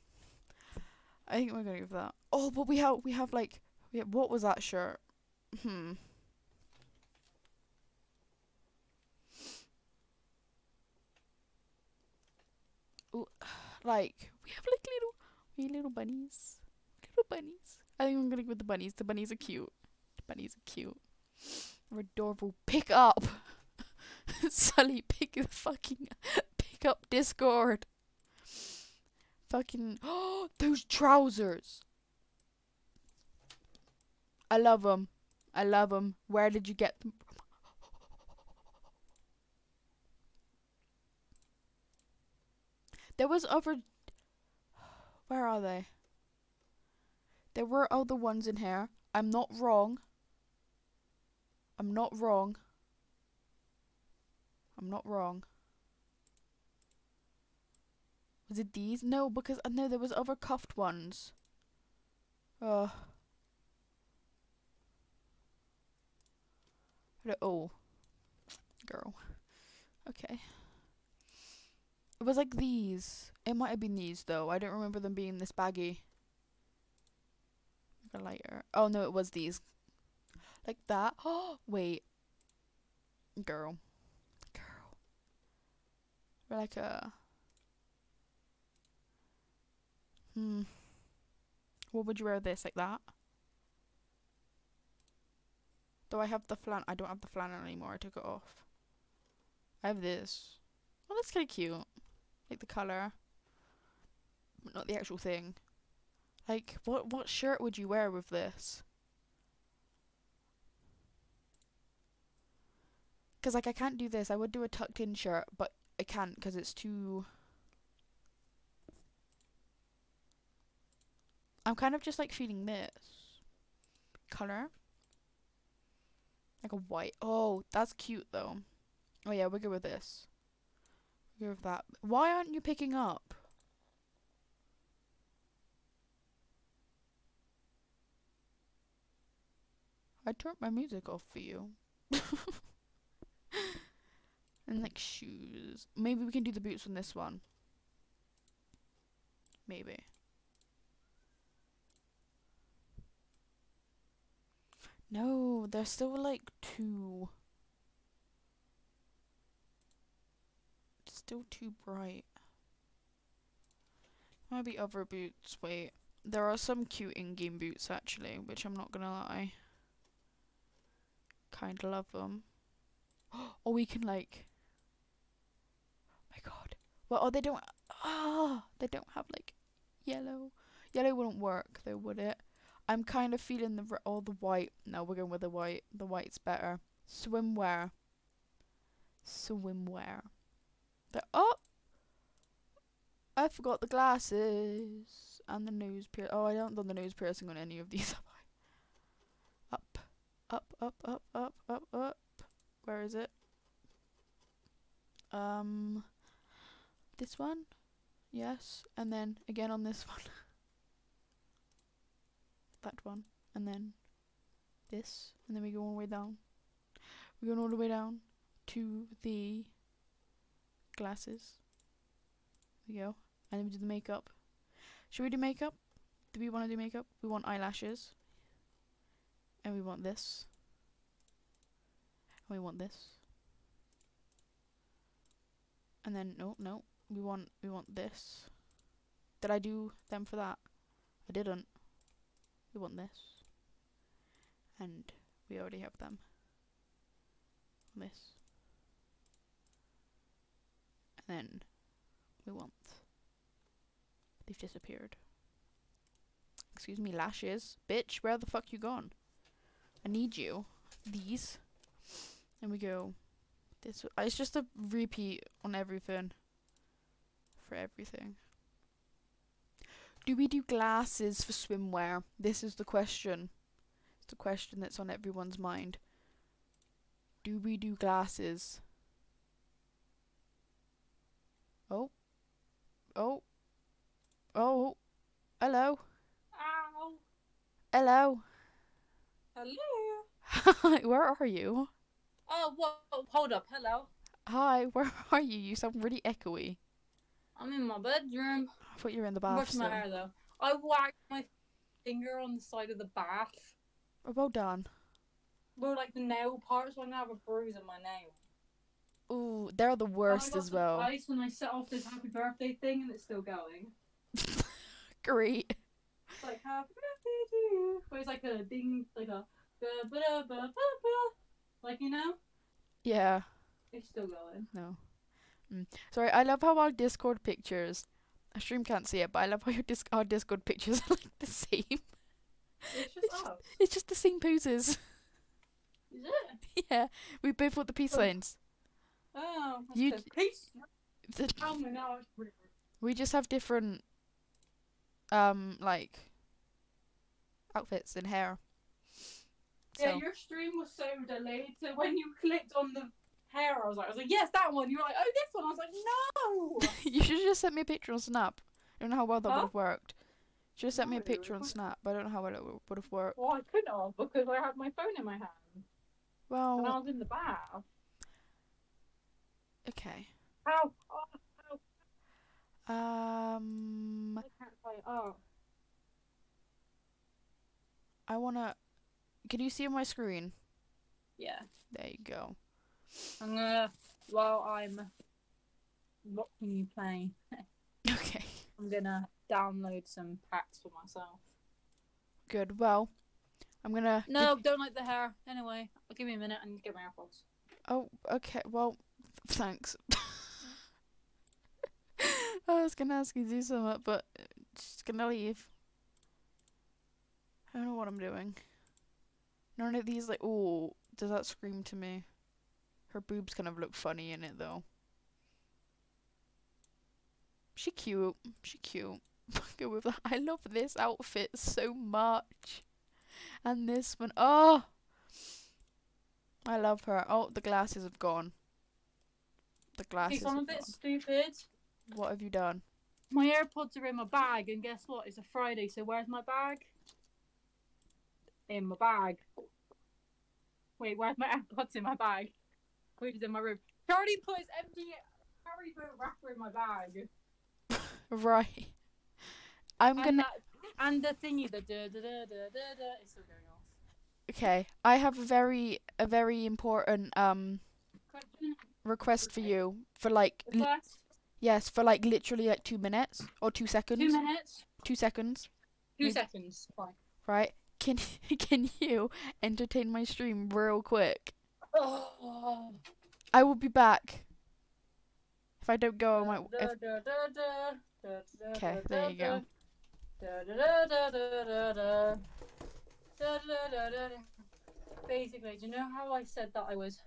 I think we're gonna give that. Oh, but we have we have like we have, what was that shirt? Hmm. Like we have like little we little bunnies, little bunnies. I think I'm gonna go with the bunnies. The bunnies are cute. Bunnies are cute. They're adorable. Pick up, Sully. Pick the fucking pick up Discord. Fucking oh, those trousers. I love them. I love them. Where did you get them? from? There was other. Where are they? There were other ones in here. I'm not wrong. I'm not wrong. I'm not wrong. Was it these? No, because uh, know there was other cuffed ones. Uh. Oh, girl. Okay. It was like these. It might have been these though. I don't remember them being this baggy. A lighter. Oh no, it was these. Like that. Oh wait. Girl. Girl. We're like a. Hmm. What would you wear this? Like that? Do I have the flan? I don't have the flannel anymore. I took it off. I have this. Oh, that's kind of cute. Like the colour. But not the actual thing. Like, what, what shirt would you wear with this? Because, like, I can't do this. I would do a tucked in shirt, but I can't because it's too... I'm kind of just, like, feeling this. Colour. Like a white. Oh, that's cute, though. Oh, yeah, we're good with this. We're good with that. Why aren't you picking up? I turned my music off for you. and like shoes. Maybe we can do the boots on this one. Maybe. No, they're still like two. Still too bright. Maybe other boots. Wait, there are some cute in-game boots actually, which I'm not gonna lie. Kinda love them. or we can like. my God. Well, oh, they don't. Ah, they don't have like yellow. Yellow wouldn't work though, would it? I'm kind of feeling the all the white. No, we're going with the white. The white's better. Swimwear. Swimwear. The oh, I forgot the glasses and the nose piercing. Oh, I haven't done the nose piercing on any of these. Have I? Up, up, up, up, up, up, up. Where is it? Um, this one. Yes, and then again on this one. that one, and then this, and then we go all the way down. We're going all the way down to the glasses. There we go. And then we do the makeup. Should we do makeup? Do we want to do makeup? We want eyelashes. And we want this. And we want this. And then no, no. We want we want this. Did I do them for that? I didn't. We want this. And we already have them. This. And then we want. They've disappeared. Excuse me, lashes. Bitch, where the fuck you gone? I need you. These. And we go. This. It's just a repeat on everything. For everything. Do we do glasses for swimwear? This is the question. It's the question that's on everyone's mind. Do we do glasses? Oh. Oh. Oh. Hello. Ow. Hello. Hello. Hi, where are you? Oh, whoa. Hold up. Hello. Hi, where are you? You sound really echoey. I'm in my bedroom. I thought you were in the bath. brushing my hair though. I whacked my finger on the side of the bath. Oh, well done. Well, like the nail part, so I'm gonna have a bruise on my nail. Ooh, they're the I worst as well. Ice when I set off this happy birthday thing, and it's still going. Great. It's like happy birthday to you. But it's like a ding, like a ba ba ba. Like you know, Yeah. it's still going. No. Mm. Sorry, I love how our Discord pictures. A stream can't see it, but I love how your disc our Discord pictures are like the same. It's just us. It's just the same poses. Is it? yeah, we both got the peace Oh. signs. Oh, that's You peace. Oh my. We just have different, um, like outfits and hair. Yeah, So your stream was so delayed. So when you clicked on the hair, I was like, I was like, yes, that one. You were like, oh, this one. I was like, no. you should have just sent me a picture on Snap. I don't know how well that would have worked. Should have sent me a picture on Snap, but I don't know how well it would have worked. well, I couldn't have because I had my phone in my hand Well, and I was in the bath. okay. Ow! Oh, ow! Um, I can't fight. Oh, I wanna. Can you see on my screen? yeah. There you go. I'm gonna while I'm watching you play, Okay. I'm gonna download some packs for myself. Good. Well, I'm gonna. No, you- don't like the hair. Anyway, give me a minute and get my AirPods. Oh, okay. Well, thanks. I was gonna ask you to do something, but just gonna leave. I don't know what I'm doing. None of these like. Oh, does that scream to me? Her boobs kind of look funny in it though. She cute. She cute. Go with that. I love this outfit so much. And this one. Oh. I love her. Oh, the glasses have gone. The glasses. I'm a bit gone. stupid. What have you done? My AirPods are in my bag, and guess what? It's a Friday, so where's my bag? In my bag. Wait, where's my AirPods in my bag? Which is in my room. Charlie put his empty Haribo wrapper in my bag. Right. I'm and gonna. that, and the thingy, the da da da da da da, is still going off. Okay, I have a very, a very important um Question. request for you for like, Request. yes, for like literally like two minutes or two seconds. Two minutes. Two seconds, Two Maybe- seconds. Fine. right? Can can you entertain my stream real quick? Oh. I will be back. If I don't go, I might. If, Okay, there you go. Basically, do you know how I said that I was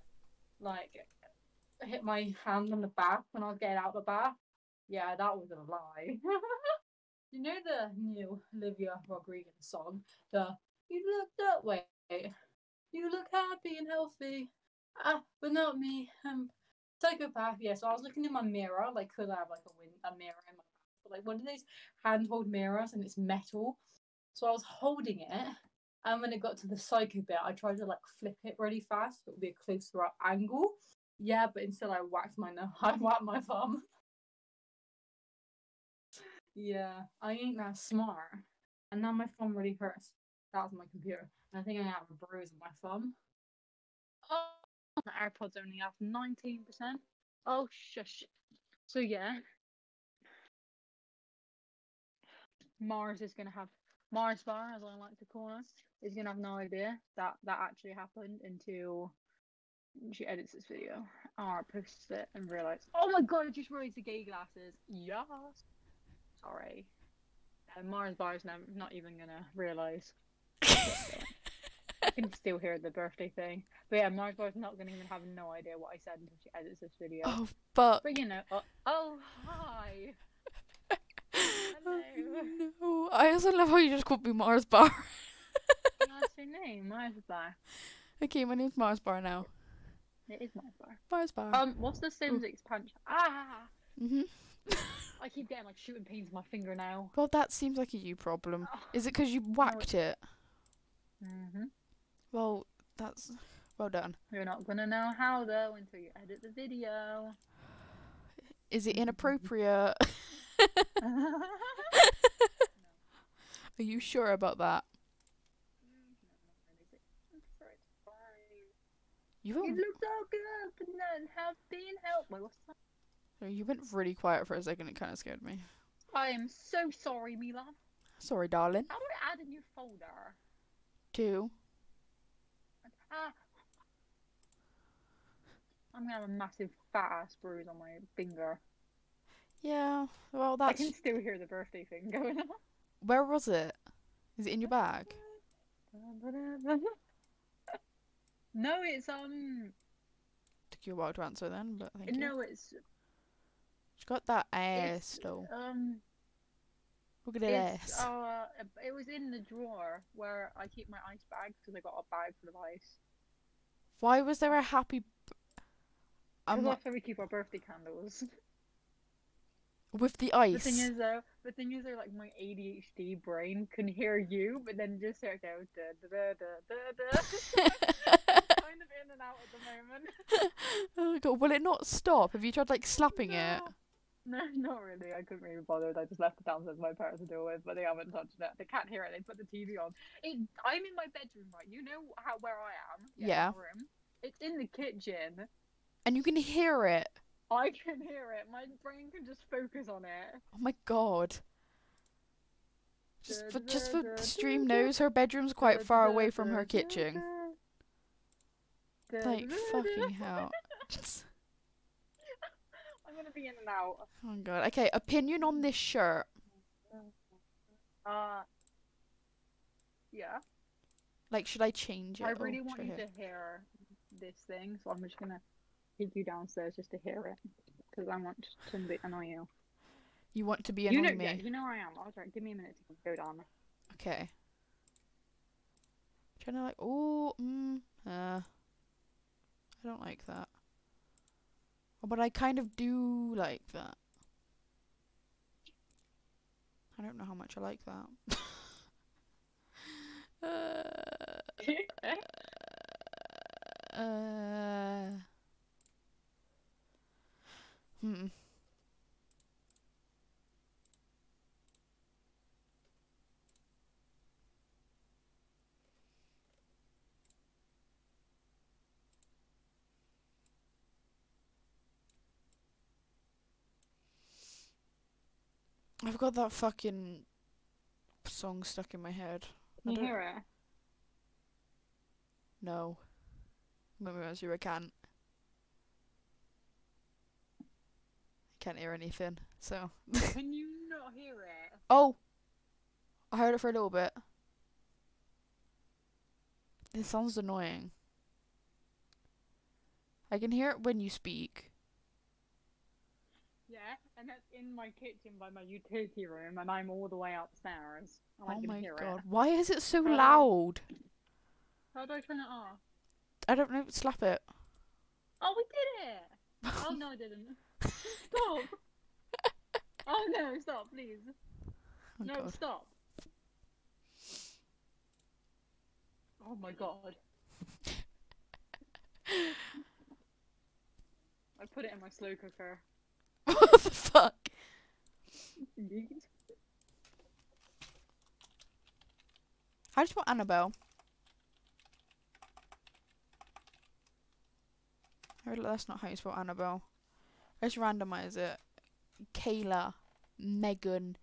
like hit my hand on the bath when I was getting out of the bath? Yeah, that was a lie. you know the new Olivia Rodrigo song, the "You look that way, you look happy and healthy, ah, but not me." Um, psychopath. Yeah, so I was looking in my mirror, like, could I have like a win- a mirror in my? But like one of these handhold mirrors, and it's metal. So I was holding it, and when it got to the psycho bit, I tried to like flip it really fast, but it would be a closer up angle. Yeah, but instead I whacked my no- I whacked my thumb. yeah, I ain't that smart, and now my thumb really hurts. That was my computer. And I think I have a bruise on my thumb. Oh, my AirPods only have 19%. Oh, shush. So, yeah. Mars is going to have, Mars Bar, as I like to call her, is going to have no idea that that actually happened until she edits this video oh, or posts it and realises, oh my god, I just realized the gay glasses. Yes. Sorry. Mars Bar is not, not even going to realize. I can still hear the birthday thing. But yeah, Bar's not going to even have no idea what I said until she edits this video. oh fuck. But you know, oh, oh hi. Oh, Hello. no. I also love how you just called me Mars Bar. That's your name, Mars Bar. okay, my name's Mars Bar now. It is Mars Bar. Mars Bar. Um, what's the Sims expansion? Ah, Mm-hmm. I keep getting like shooting pains in my finger now. Well, that seems like a you problem. Oh. Is it because you whacked it? Hmm Well, that's well done. You're not gonna know how though until you edit the video. Is it inappropriate? Are you sure about that? You went, look so good, but none have been helped. Wait, what's that? you went really quiet for a second. It kind of scared me. I am so sorry, Mila. Sorry, darling. How do I add a new folder? Two. Ah. I'm gonna have a massive fat ass bruise on my finger. Yeah. Well, I can still hear the birthday thing going on. Where was it? Is it in your bag? No, it's um. Took you a while to answer then, but thank you. No, it's She's got that ass it's though. um. Look at that It's uh. It was in the drawer where I keep my ice bag because I got a bag full of ice. Why was there a happy? I'm not that's where we keep our birthday candles. with the ice. The thing is though, the thing is though, like my ADHD brain can hear you, but then just starts out da da da da da da. kind of in and out at the moment. oh my god, will it not stop? Have you tried like slapping it? No, not really. I couldn't really be bothered. I just left it downstairs for my parents to deal with, but they haven't touched it. They can't hear it. They put the TV on. It, I'm in my bedroom, right? You know how where I am? Yeah. Room. It's in the kitchen. And you can hear it. I can hear it. My brain can just focus on it. Oh my god. Just for just for stream knows her bedroom's quite far away from her kitchen. Like fucking hell. I'm gonna be in and out. Oh god. Okay, opinion on this shirt. Uh. Yeah. Like should I change it? I really want you to hear this thing, so I'm just gonna take you downstairs just to hear it, because I want to be- annoy you. You want to be you annoying know, me? yeah, you know I am. I'll try. Give me a minute to go down. Okay. Trying to like, oh, mm, uh, I don't like that. But I kind of do like that. I don't know how much I like that. uh, uh, hmm. I've got that fucking song stuck in my head. Can you hear it? No. Let me answer. I can't. I can't hear anything. So. Can you not hear it? Oh. I heard it for a little bit. It sounds annoying. I can hear it when you speak. Yeah, and that's in my kitchen by my utility room, and I'm all the way upstairs. Oh my god. it. Why is it so How loud? How do I turn it off? I don't know. Slap it. Oh, we did it! Oh no, I didn't. Stop! oh no, stop, please. Oh no, god. stop. Oh my god. I put it in my slow cooker. What the fuck? I just want spell Annabelle? I realize that's not how you spell Annabelle. Let's randomize it. Kayla, Megan,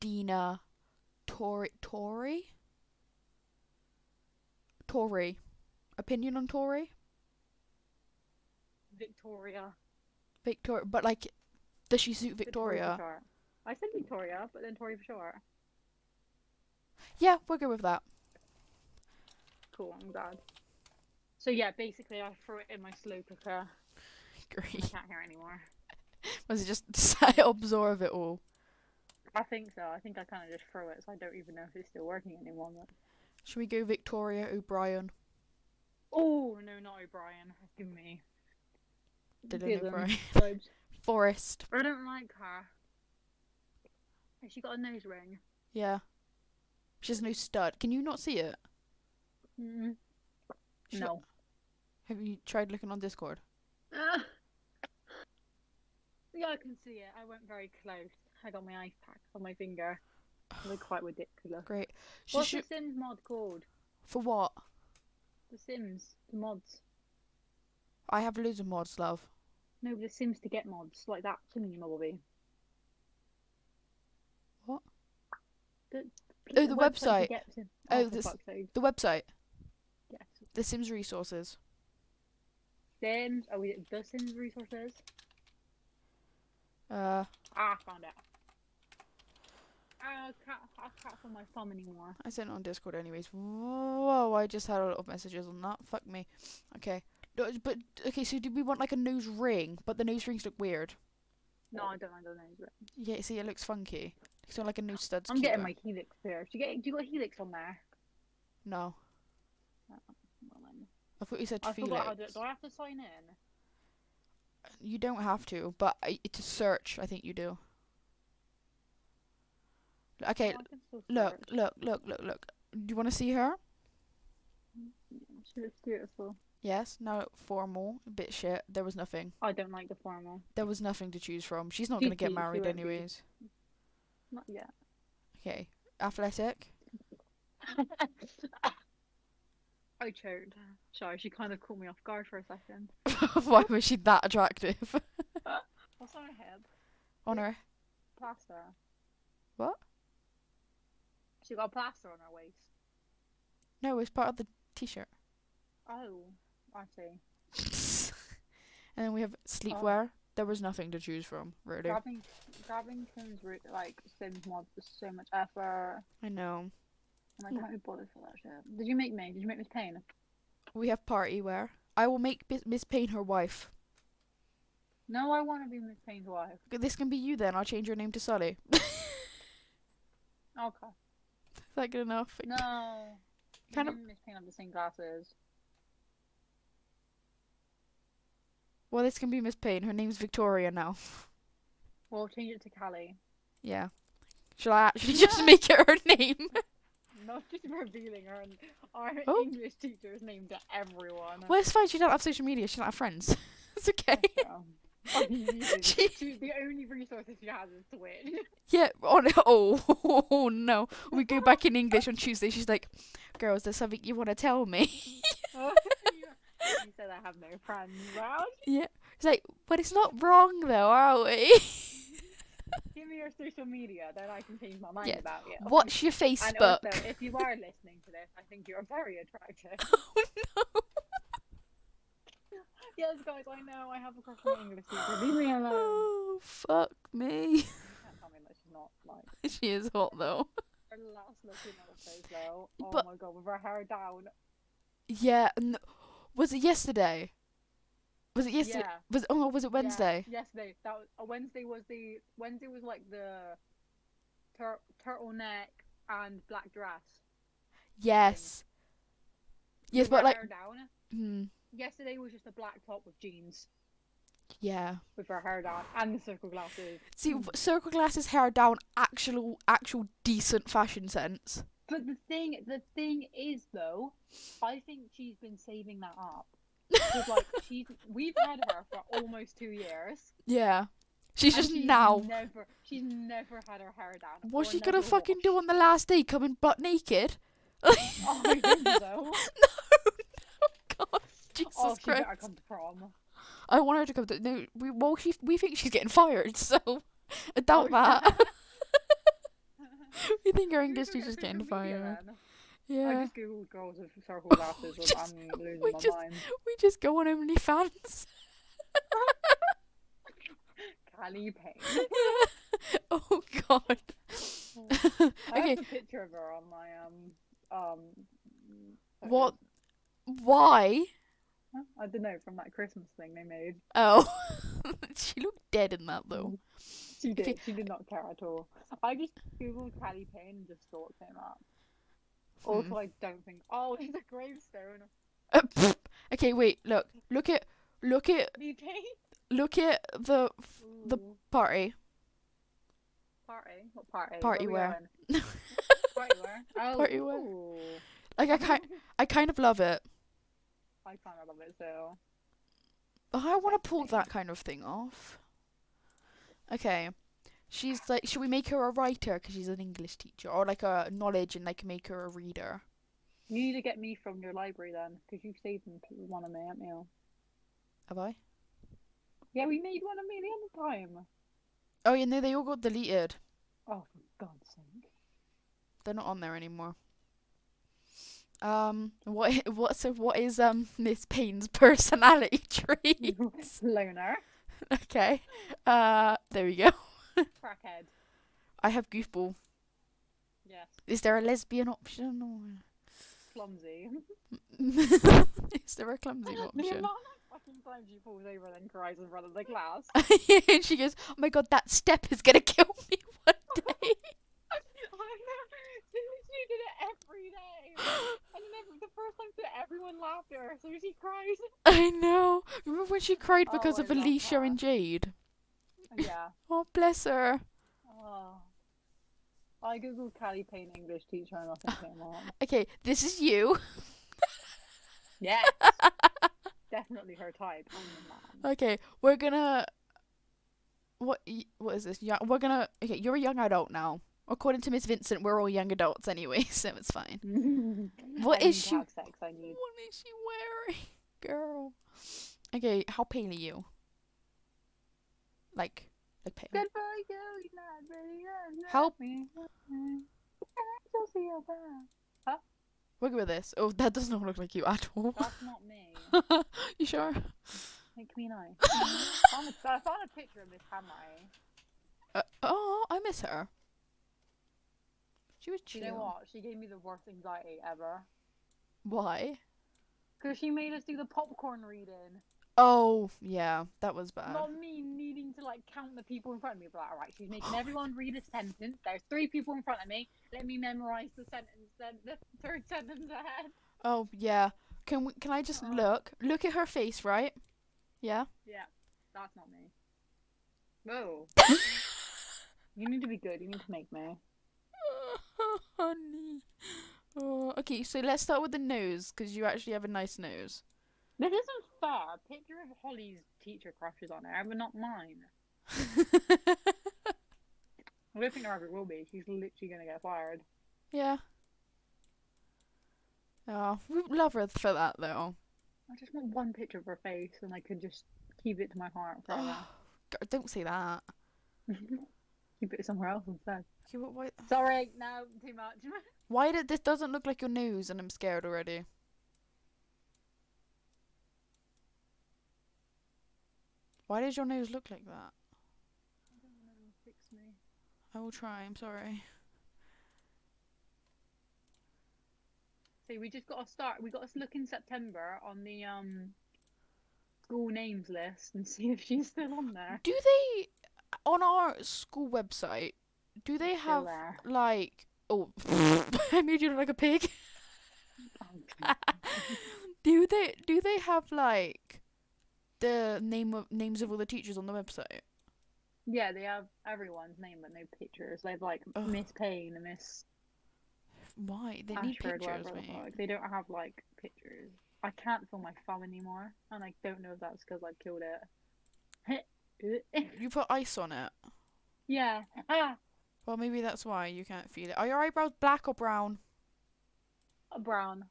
Dina, Tori, Tori, Tori. Opinion on Tori? Victoria. Victoria, but like, does she suit But Victoria? I said Victoria, but then Tori for sure. Yeah, we'll go with that. Cool, I'm glad. So yeah, basically I threw it in my slow cooker. Great. I can't hear anymore. Was it just absorb it all? I think so. I think I kind of just threw it, so I don't even know if it's still working anymore. But... Should we go Victoria O'Brien? Oh no, not O'Brien. Give me. Dylan O'Brien. Vibes. Forrest. I don't like her. Has she got a nose ring? Yeah. She has no stud. Can you not see it? Mm. She- No. Have you tried looking on Discord? Ah. yeah, I can see it. I went very close. I got my ice pack on my finger. Looked quite ridiculous. Great. Should, What's the Sims mod called? for what? The Sims, the mods. I have loads of mods, love. No, the Sims to get mods, like that thingy-mobby. What? The, Oh, the to website. Sim- Oh, for this- The website. Yes. The Sims resources. Sims. Oh, we the Sims resources. Uh, Ah, found it. I can't, I can't feel my thumb anymore. I sent it on Discord anyways. Whoa, I just had a lot of messages on that. Fuck me. Okay. No, But, okay, so do we want like a nose ring? But the nose rings look weird. No, I don't. I don't know. but Yeah, see, it looks funky. So like a new stud's I'm getting my helix here. Do you get? Do you got helix on there? No. Oh, well, then. I thought you said I forgot how to. Felix. Do I have to sign in? You don't have to, but I, to search, I think you do. Okay, Oh, I can still look, look, look, look, look. Do you want to see her? Mm, she looks beautiful. Yes. No, formal. A bit shit. There was nothing. I don't like the formal. There was nothing to choose from. She's not gonna get married be. anyways. Not yet. Okay. Athletic. I choked. Sorry, she kind of caught me off guard for a second. Why was she that attractive? What's on her head? On her. Plaster. What? She got plaster on her waist. No, it's part of the t-shirt. Oh, I see. and then we have sleepwear. Oh. There was nothing to choose from, really. Grabbing, grabbing Tim's like Sims mods was so much effort. I know. And I can't be bothered for that shit. Did you make me? Did you make Miss Payne? We have party wear. I will make Miss Payne her wife. No, I want to be Miss Payne's wife. This can be you then. I'll change your name to Sully. Okay. Is that good enough? No. Kind of. Miss Payne have the same glasses. Well, this can be Miss Payne. Her name's Victoria now. Well, change it to Callie. Yeah. Shall I actually just make it her name? Not just revealing her and our Oh. English teacher's name to everyone. well, it's fine. She doesn't have social media. She doesn't have friends. it's okay. So, I mean, really, She- she, the only resources she has is Twitch. Yeah. On. Oh, oh no. We go back in English on Tuesday. She's like, "Girls, there's something you want to tell me." Oh, you said I have no friends around. yeah. It's like, but it's not wrong though, are we? Give me your social media, then I can change my mind Yeah. about you. What's your And Facebook? also, if you are listening to this, I think you're very attractive. oh no. yes, guys, I know I have a crush on English teacher. Leave me alone. Oh fuck me. You can't tell me that she's not like she is hot though. her last looking at her face though. Oh But- my god, with her hair down. Yeah. n was it yesterday? Was it yesterday? Yeah. Was oh was it yeah, Wednesday? yesterday. That was, uh, Wednesday was the Wednesday was like the tur- turtleneck and black dress. Yes. Yes, With but like, hair down. hmm, Yesterday was just a black top with jeans yeah. with her hair down and the circle glasses. See, circle glasses, hair down, actual, actual decent fashion sense. But the thing, the thing is though, I think she's been saving that up. like she's, we've had her for almost two years. Yeah. She's just she's now. Never, she's never had her hair down. What's she gonna fucking do on the last day? Coming butt naked? Oh, I no, no, God, Jesus oh, she better Christ! come to prom. I want her to come to. No, we well, she we think she's getting fired, so I doubt Oh, that. We think our English teacher's get getting fired. then? I Yeah, just googled girls with circle glasses and Just- I'm losing we my just- mind. we just go on OnlyFans. Callie Payne. oh God. okay. I okay, have a picture of her on my um um. what? Why? I don't know from that Christmas thing they made. Oh, she looked dead in that though. She did. She did not care at all. I just googled Callie Payne and just it came up. Also, Hmm. I don't think. Oh, it's a gravestone. Uh, okay, wait. Look, look at, look at, look at the The- Ooh. party. party. What party? Party Where wear. party wear. Oh, Party wear. ooh. Like I kind, I kind of love it. I kind of love it so. But I want to pull that kind of thing off. Okay. She's like, should we make her a writer because she's an English teacher, or like a knowledge and like make her a reader? You need to get me from your library then, because you've saved one of me, haven't you? Have I? Yeah, we made one of me the other time. Oh yeah, no, they all got deleted. Oh, for God's sake. They're not on there anymore. Um, what what so what is um Miss Payne's personality trait? Loner. okay, uh, there we go. Crackhead. I have goofball. Yes. Is there a lesbian option or Clumsy. is there a clumsy the option? fucking times she falls over and then cries in front of the class. and she goes, "Oh my god, that step is gonna kill me one day." I know. She literally did it every day. And then every, the first time that everyone laughed at her, so she. I know. Remember when she cried Oh, because I of Alicia and Jade? Yeah. Oh, bless her. Oh. I googled Callie Payne English teacher and nothing came up. Okay, this is you. Yes. Definitely her type. I'm the man. Okay, we're gonna. What? What is this? Yeah, we're gonna. Okay, you're a young adult now. According to Miss Vincent, we're all young adults anyway, so it's fine. What I is she- sex, I need. What is she wearing, girl? Okay, how pale are you? Like, like pale. Good girl, you're not really young. How- me. So see your back. Look at this. Oh, that does not look like you at all. That's not me. you sure? Make me nice. I found found a picture of Miss Hamray. Uh, oh, I miss her. She was chill. you know what? She gave me the worst anxiety ever. Why? Because she made us do the popcorn reading. Oh, yeah, that was bad. Not me needing to like count the people in front of me, but like, alright, she's making everyone read a sentence. There's three people in front of me. Let me memorize the sentence, then the third sentence ahead. Oh, yeah. Can we, can I just Oh. look? Look at her face, right? Yeah. Yeah, that's not me. Whoa. you need to be good. You need to make me. Honey. Oh, okay, so let's start with the nose, because you actually have a nice nose. This isn't fair. A Picture of Holly's teacher crushes on her, but not mine. I don't think ever will be. She's literally gonna get fired. yeah. Oh, we love her for that, though. I just want one picture of her face, and I could just keep it to my heart forever. God, Don't say that. keep it somewhere else instead. Okay, what, why, Sorry, no, too much. why did this doesn't look like your nose, and I'm scared already. Why does your nose look like that? Fix me. I will try. I'm sorry. See, we just got to start. We got to look in September on the um school names list and see if she's still on there. Do they on our school website? Do they have there. like? Oh, I made you look like a pig. Do they? Do they have like the name of names of all the teachers on the website? yeah, they have everyone's name but no pictures. They have like Ugh. Miss Payne and Miss Why they need pictures, whatever the mate? They don't have like pictures. I can't feel my thumb anymore, and I don't know if that's because I've killed it. You put ice on it. yeah. Ah, Well, maybe that's why you can't feel it. Are your eyebrows black or brown? a brown.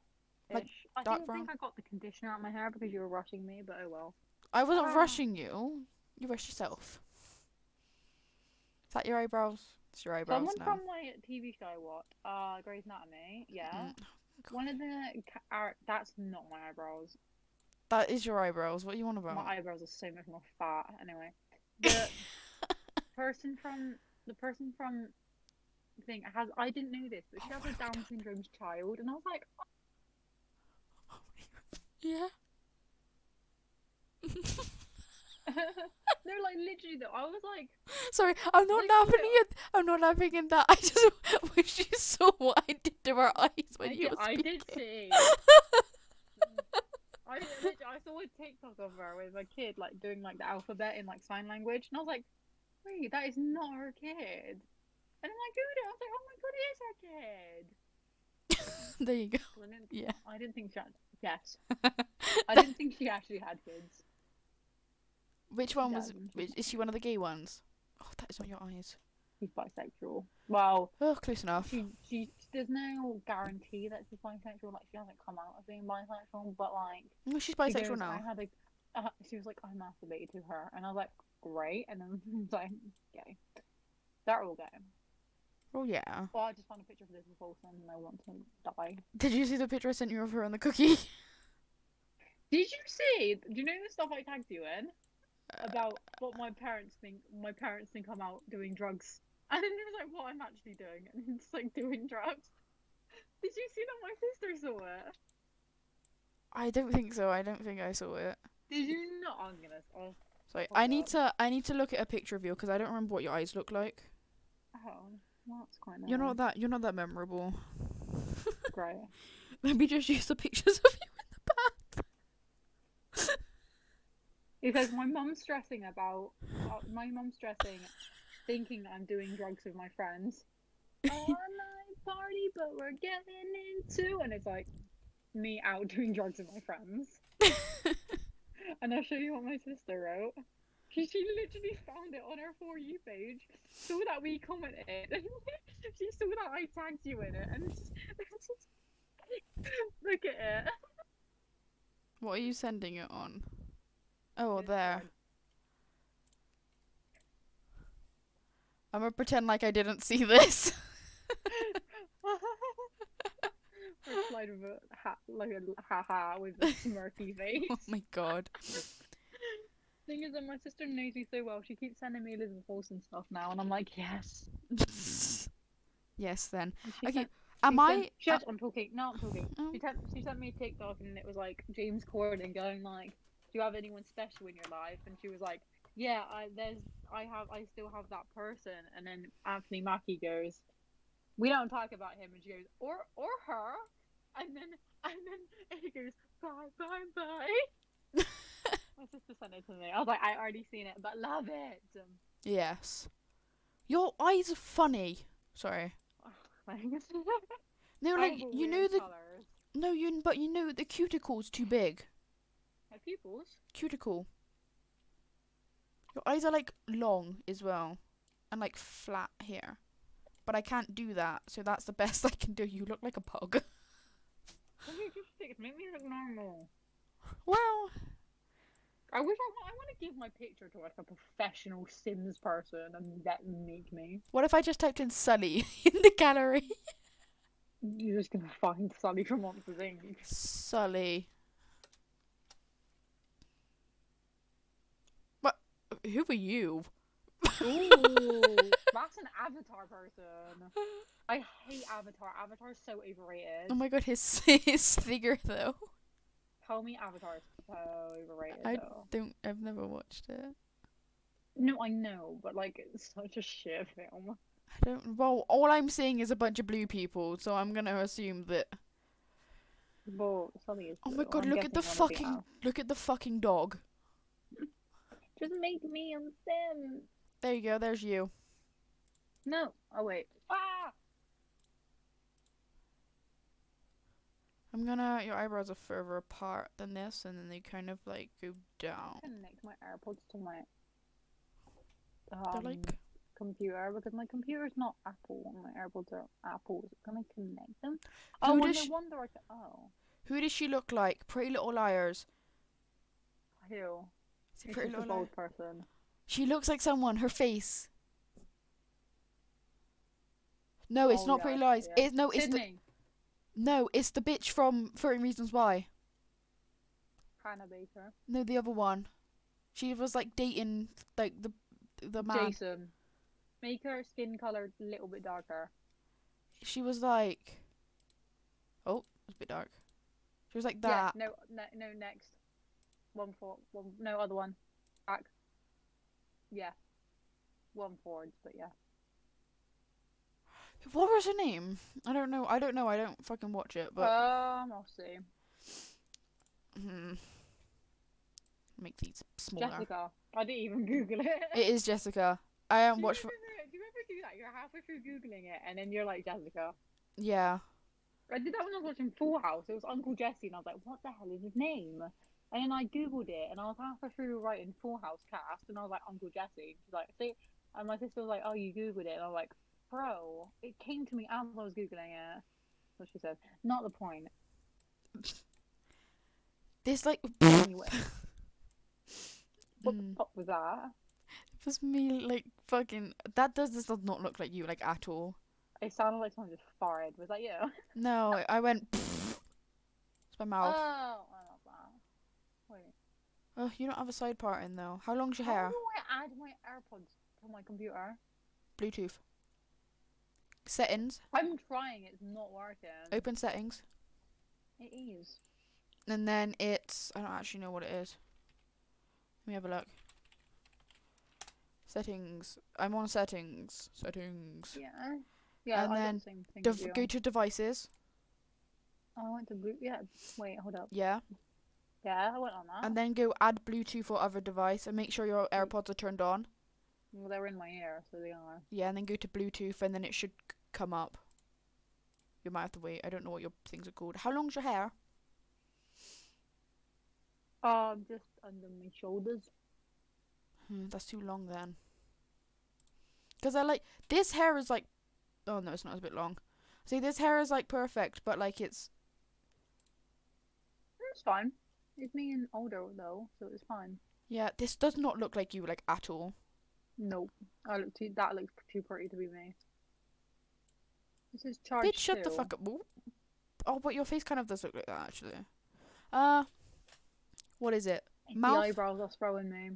Like. I don't think I got the conditioner out my hair because you were rushing me, but oh well. I wasn't Ah. rushing you. You rushed yourself. Is that your eyebrows? It's your eyebrows Someone now. from my TV show what? uh, Grey's Anatomy, yeah. Mm, One of the ca- are, that's not my eyebrows. That is your eyebrows. What you want about? My eyebrows are so much more fat. Anyway, the person from the person from the thing has I didn't know this, but she Oh has a Down syndrome child, and I was like, oh. yeah. They're like literally though, I was like, Sorry, I'm not Like, laughing no. at. I'm not laughing at that. I just wish you saw what I did to her eyes when I you did, were I speaking. did see. I I saw a TikTok of her with a kid like doing like the alphabet in like sign language, and I was like, wait, that is not her kid. And I'm like, it. I was like, oh my god, it is her kid. there you go. I didn't, Yeah. I didn't think she had. Yes, I didn't think she actually had kids. Which one was? Which, is she one of the gay ones? Oh, that is on your eyes. She's bisexual. Well, Oh, close enough. she, she there's no guarantee that she's bisexual. Like she hasn't come out as being bisexual, but like No, she's she bisexual goes, now. I had a, uh, she was like, I masturbated to her, and I was like, great, and then it's like, gay. They're all gay. Oh yeah. Well, I just found a picture of this Wilson, and I want to die. Did you see the picture I sent you of her on the cookie? Did you see? Do you know the stuff I tagged you in Uh, about what my parents think? My parents think I'm out doing drugs And then there's like what I'm actually doing, and it's like doing drugs. Did you see that my sister saw it? I don't think so. I don't think I saw it. Did you not? I'm gonna. Oh, Sorry, I need up. to. I need to look at a picture of you because I don't remember what your eyes look like. oh well, that's quite nice. You're not that. You're not that memorable. great. Let me just use the pictures of you in the bath. Because my mum's stressing about. Uh, my mum's stressing, thinking that I'm doing drugs with my friends. Night party, but we're getting into, and it's like me out doing drugs with my friends. And I'll show you what my sister wrote. She, she literally found it on her For You page, saw that we commented, she saw that I tagged you in it, and just, look at it. what are you sending it on? Oh, there. I'm gonna pretend like I didn't see this. Replied with a ha, like a ha ha with a smirky face. oh my god. Thing is that my sister knows me so well. She keeps sending me Elizabeth Olsen stuff now, and I'm like, yes. yes, then. Okay, sent- Am I? sent- Shut! Uh, I'm talking. No, I'm talking. Oh. She sent, she sent me a TikTok, and it was like James Corden going like, "Do you have anyone special in your life?" And she was like, "Yeah, I there's I have I still have that person." And then Anthony Mackie goes, "We don't talk about him." And she goes, "Or or her." And then and then he goes, "Bye bye bye." My sister sent it to me. I was like, I already seen it, but love it. Um, yes. Your eyes are funny. Sorry. Thanks. No, like you know the colours. no, you but you know the cuticle's too big. My pupils. Cuticle. Your eyes are like long as well, and like flat here. But I can't do that, so that's the best I can do. You look like a pug. Me just Make me look normal. well, I wish I, wa- I want to give my picture to like a professional Sims person and let them make me. what if I just typed in Sully in the gallery? You're just gonna find Sully from Monsters Inc. Sully. Who are you? Ooh, that's an Avatar person. I hate Avatar. Avatar's so overrated. Oh my god, his his figure though. Tell me Avatar's so overrated I though. don't. I've never watched it. No, I know, but like it's such a shit film. I don't. Well, all I'm seeing is a bunch of blue people, so I'm gonna assume that. Is. Oh my god! I'm Look at the guessing one of fucking. Uh, look at the fucking dog. Just make me a Sim. There you go. There's you. No. Oh wait. Ah. I'm gonna. Your eyebrows are further apart than this, and then they kind of like go down. connect my AirPods to my um, like. computer because my computer's not Apple and my AirPods are Apple. So can I connect them? Who oh, does no she- wonder I can. Oh, Who does she look like? Pretty Little Liars. who? Is it It's Pretty just a Little Liars? bald person. She looks like someone. Her face. No, it's Oh, not yeah, Pretty Lies. yeah. It's no, it's the no, it's the bitch from Thirteen Reasons Why. Hannah Baker. No, the other one. She was like dating like the the man. Jason. Make her skin color a little bit darker. She was like, oh, it's a bit dark. She was like that. Yeah, no, no, no, next. One for one. No other one. Back. Yeah. One forwards, but yeah. What was her name? I don't know. I don't know. I don't fucking watch it. But um, I'll see. hmm. make these smaller. Jessica. I didn't even Google it. It is Jessica. I haven't watched. ever, do you ever do that? You're halfway through googling it, and then you're like Jessica. Yeah. I did that when I was watching Full House. It was Uncle Jesse, and I was like, "What the hell is his name?" And then I googled it, and I was halfway through writing Full House cast, and I was like, "Uncle Jesse." She's like, "See," and my sister was like, "Oh, you googled it," and I was like, "Bro, it came to me as I was googling it." So she said, "Not the point." This like Anyway, what the hmm. fuck was that? It was me like fucking. That does this does not look like you like at all. It sounded like someone just farted. Was that you? No, I- went. It's my Oh, mouth. I love that. Wait. Oh, you don't have a side part in though. How long's your hair? How do I add my AirPods to my computer? Bluetooth. settings. I'm trying. It's not working. Open settings. It is. And then it's I don't actually know what it is. Let me have a look. Settings. I'm on settings. Settings. Yeah. Yeah. And I then the same thing Dev- go to devices. Oh, I went to blue. Yeah. Wait. Hold up. Yeah. Yeah, I went on that. And then go add Bluetooth or other device and make sure your AirPods are turned on. well, they're in my ear, so they are. Yeah, and then go to Bluetooth and then it should c- come up. You might have to wait. I don't know what your things are called. How long's your hair? Um, just under my shoulders. Hmm, that's too long then. Because I like this hair is like, oh no, it's not. It's a bit long. See, this hair is like perfect, but like it's It's fine. It's me and older though, so it's fine. yeah. This does not look like you like at all. Nope. I look too. That looks too pretty to be me. This is charged Bitch, shut the fuck up. Ooh. Oh, but your face kind of does look like that actually. Uh, what is it? It's Mouth? The eyebrows are throwing me.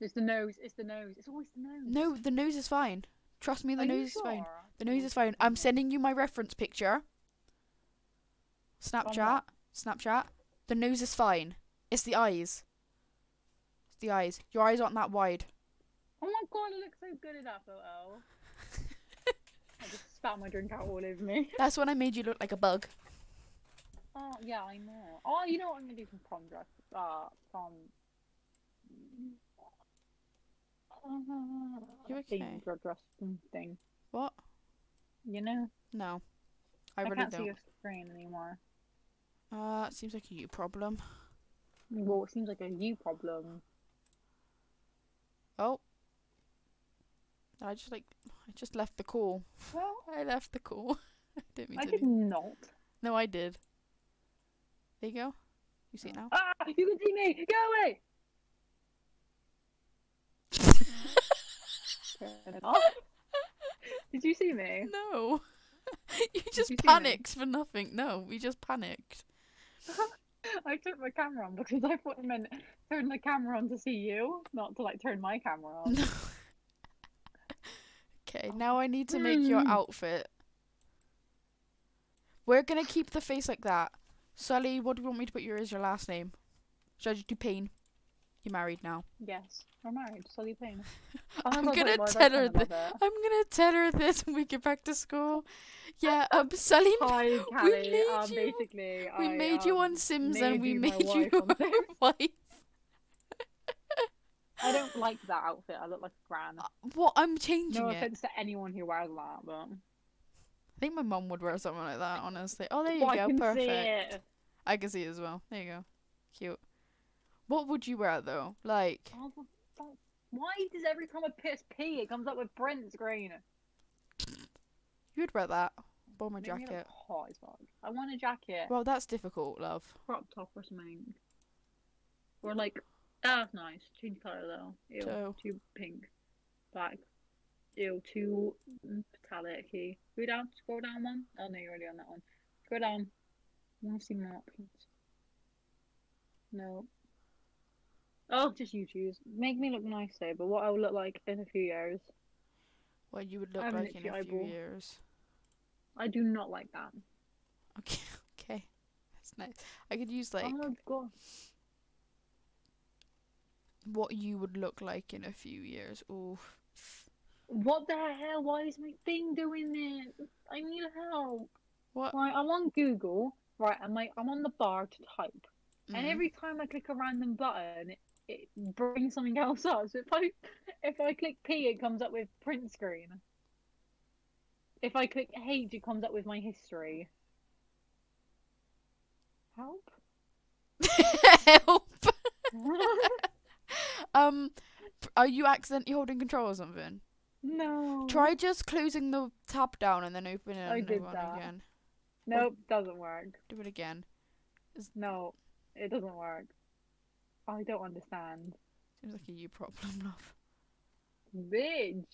It's the nose. It's the nose. It's always the nose. No, the nose is fine. Trust me, the Are nose is fine. The nose is fine. I'm sending you my reference picture. Snapchat. Snapchat. The nose is fine. It's the eyes. It's the eyes. Your eyes aren't that wide. Oh my god, I look so good in that photo. I just spat my drink out all over me. That's when I made you look like a bug. Oh yeah, I know. Oh, you know what I'm gonna do from prom dress? Uh, from. Uh, You okay? dress dress thing. What? You know, No. I, I, really can't see don't. your screen anymore. Uh, it seems like a you problem. Well, it seems like a you problem. Oh. I just like I just left the call. Well, I left the call. I didn't mean I to. did do- not. No, I did. There you go. You see it now? Ah, you can see me. Go away. Turn it off. Did you see me? No. you just you panicked for nothing. No, we just panicked. I turned my camera on because I thought it meant turn the camera on to see you, not to like turn my camera on. No. okay, now I need to make your Mm. outfit. We're gonna keep the face like that. Sully, what do you want me to put your as your last name? Should I just do? You're married now. Yes, we're married. Sully Payne. I'm Oh, wait, gonna tell her this. I'm gonna tell her this when we get back to school. Yeah, um, Sully, Hi, we Callie. made Um, you- basically, we I, made you um, on Sims and we made you wife on our Sims. wife. I don't like that outfit. I look like a gran. What? I'm changing No it. offense to anyone who wears that, but I think my mum would wear something like that, honestly. Oh, there you I go. can Perfect. see it. I can see it as well. There you go. Cute. What would you wear though? Like, Oh, why does every time I piss pee, it comes up with print green? you would wear that. Bomber Maybe jacket. hot as fuck. I want a jacket, Well, that's difficult, love. crop top or something, or like that's nice. Change color though. Ew, So- too pink, black. Ew, too metallic. Go down. Scroll down one. Oh no, you're already on that one. Scroll down. I want to see more options. No. Oh, just you choose. Make me look nice though, but what I will look like in a few years. What you would look I'm like in a literally few eyeball. years. I do not like that. Okay, okay. That's nice. I could use like oh my god. what you would look like in a few years. Ooh. What the hell? Why is my thing doing this? I need help. What? Right, I'm on Google. Right, I'm like, I'm on the bar to type, and Mm. every time I click a random button, it, brings something else up. So if I if I click P, it comes up with print screen. If I click H, it comes up with my history. Help. Help. um, are you accidentally holding control or something? no. Try just closing the tab down and then open it I and did one that. again. Nope, doesn't work. Do it again. No, it doesn't work. I don't understand. Seems like a you problem, love. Bitch.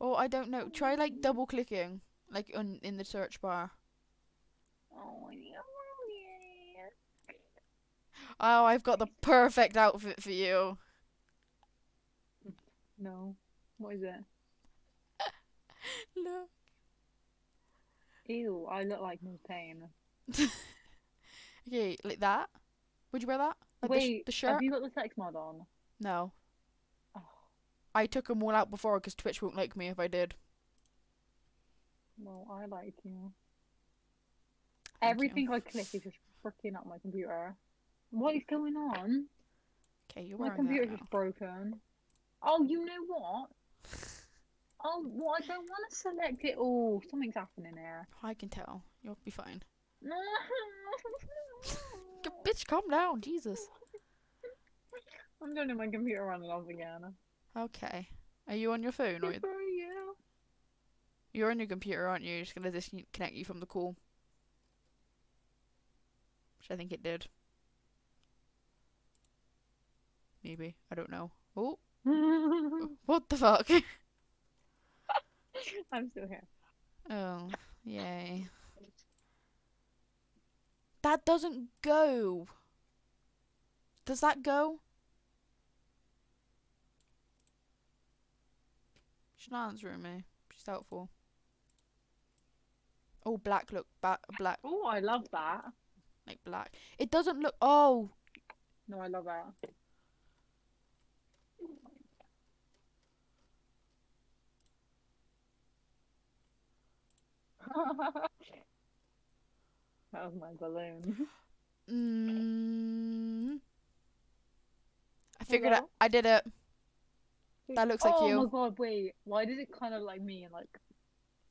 Oh, I don't know. Try like mm. double clicking, like on in the search bar. Oh, yeah. Oh, I've got the perfect outfit for you. No. What is it? Look. Ew, I look like Miss Payne. Okay, like that. Would you wear that? Like the, sh- Wait, the shirt? have you got the sex mod on? No. Oh, I took them all out before because Twitch won't like me if I did. well, I like you. Thank you. Everything I click is just freaking up my computer. What is going on? Okay, you're My computer's that just broken. Oh, you know what? Oh, well, I don't want to select it all. Something's happening here. I can tell. You'll be fine. Bitch, calm down. Jesus. I'm turning my computer and off again. Okay. Are you on your phone or oh, for you. you're on your computer, aren't you? You're just gonna disconnect you from the call. Which I think it did. Maybe. I don't know. Oh, what the fuck? I'm still here. oh, yay. That doesn't go. Does that go? She's not answering eh? me. She's doubtful. Oh, black look, ba- black, Oh, I love that. like black. It doesn't look. Oh, No, I love that. that was my balloon. mm, I figured it. Hello? I did it. That looks like you. oh my god, wait. Why does it kind of like me and like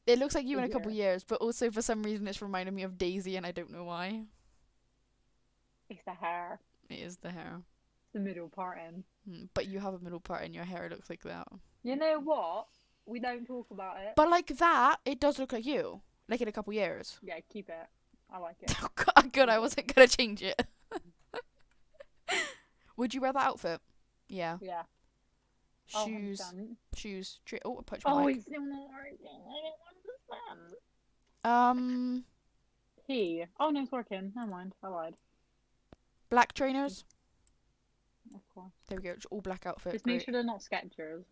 It looks like you in a couple years, but also for some reason it's reminding me of Daisy, and I don't know why. it's the hair, It is the hair. the middle part in. Mm, But you have a middle part, in your hair it looks like that. You know what? We don't talk about it. But like that, it does look like you. Like in a couple years. yeah, keep it. I like it. Oh god, good. I wasn't gonna change it. Would you wear that outfit? Yeah. Yeah. Oh, Shoes. 100%. Shoes. Tri- oh, I punched my Oh, mic. it's still not working. I don't understand. Um, He. Oh no, it's working. Never mind. I lied. black trainers. Of course. There we go. It's all black outfit. Just make sure they're not Skechers.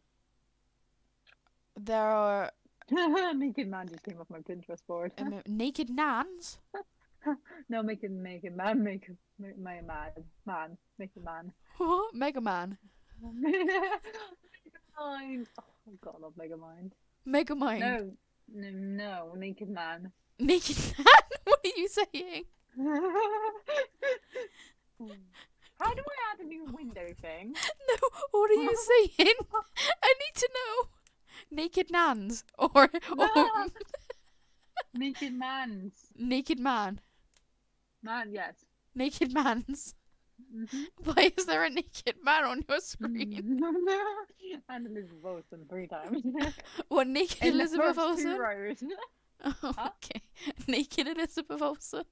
There are Naked man just came off my Pinterest board. um, naked nans. no, make it, make it man, make it, make, make it man, man, make it man. What? Mega Man. Mind. Oh God, I love Megamind. Mega Mind. No, no, no, naked man. Naked man. what are you saying? How do I add a new window thing? No. What are you saying? I need to know. Naked nans or or naked man's. naked man. Man, yes. Naked mans. Mhm. Why is there a naked man on your screen? and Elizabeth Olsen three times. What naked In Elizabeth Olsen? Oh, Huh? okay. Naked Elizabeth Olsen.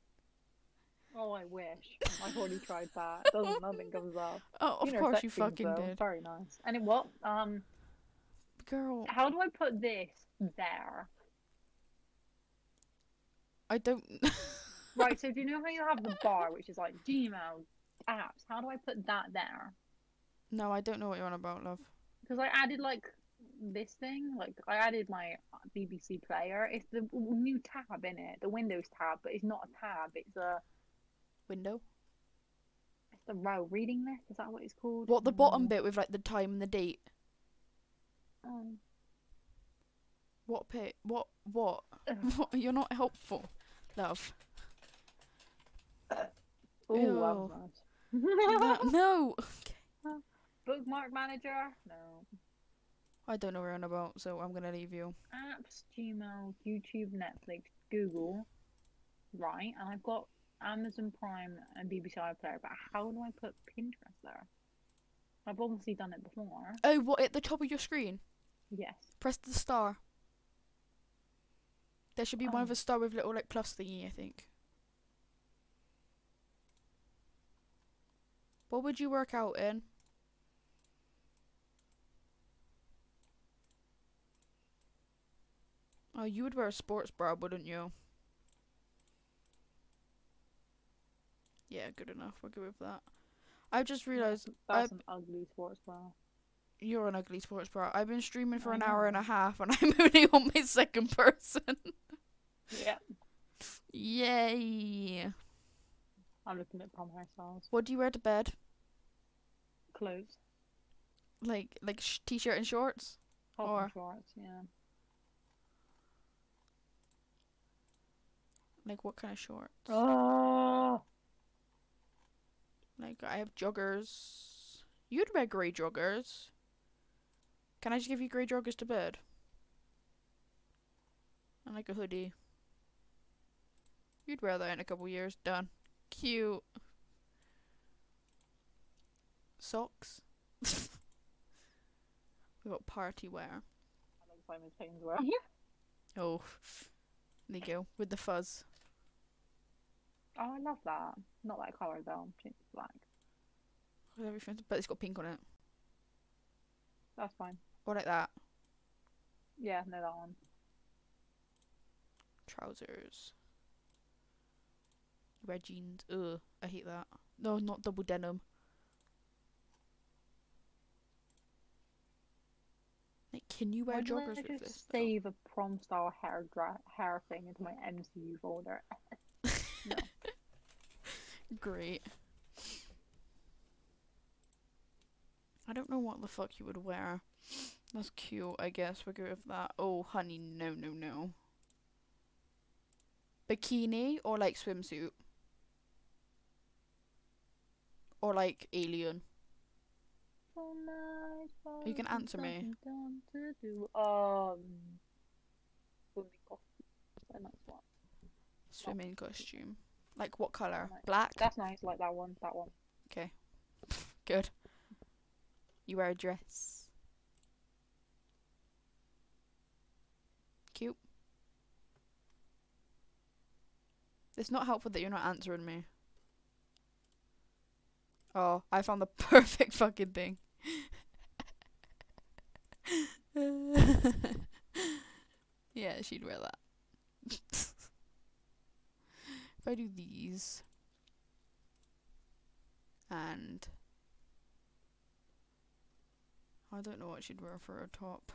Oh, I wish. I've already tried that. Doesn't nothing comes up. Oh, of You know, course you fucking though. did. Very nice. And it what? Um, Girl, how do I put this there? I don't. Right. So do you know how you have the bar, which is like Gmail apps? How do I put that there? no, I don't know what you're on about, love. Because I added like this thing. Like I added my BBC player. It's the new tab in it, the Windows tab, but it's not a tab. It's a Window. it's the row reading list. Is that what it's called? What the bottom Mm. bit with like the time and the date? Um, What pit? What? What? What? You're not helpful, love. Ooh, Ew. that no. Bookmark manager? No. I don't know you're on about, so I'm gonna leave you. Apps, Gmail, YouTube, Netflix, Google. Right, and I've got Amazon Prime and BBC iPlayer, but how do I put Pinterest there? I've obviously done it before. Oh, what at the top of your screen? Yes. Press the star. There should be one Oh. with a star with little like plus thingy, I think. What would you work out in? Oh, you would wear a sports bra, wouldn't you? Yeah, good enough. We'll go with that. I just realised That's an ugly sports bra. You're an ugly sports bra. I've been streaming for an hour and a half, and I'm only on my second person. Yeah. Yay! I'm looking at prom hairstyles. What do you wear to bed? Clothes. Like like sh- t-shirt and shorts? Top Or- and shorts, yeah. Like what kind of shorts? Oh, Like I have joggers. You'd wear grey joggers. Can I just give you grey joggers to bed? And like a hoodie. You'd wear that in a couple years. Done. Cute. Socks. we got party wear. that looks like Miss Payne's wear. Oh, there you go with the fuzz. Oh, I love that. Not that colour though. It's black. Everything, but it's got pink on it. That's fine. Or like that. Yeah, no, that one. Trousers. You wear jeans. Ugh, I hate that. No, not double denim. Like, can you wear Why joggers I with just this? save a prom style hair hair thing into my MCU folder? no. Great. I don't know what the fuck you would wear. That's cute, I guess. We'll go with that. Oh, honey, no, no, no. Bikini or like swimsuit? Or like alien? You can answer me. Um, swimming costume. So nice one. Swimming costume. Like what colour? Black? That's nice, like that one. That one. Okay. Good. You wear a dress. Cute. It's not helpful that you're not answering me. Oh, I found the perfect fucking thing. yeah, she'd wear that. if I do these and I don't know what she'd wear for a top.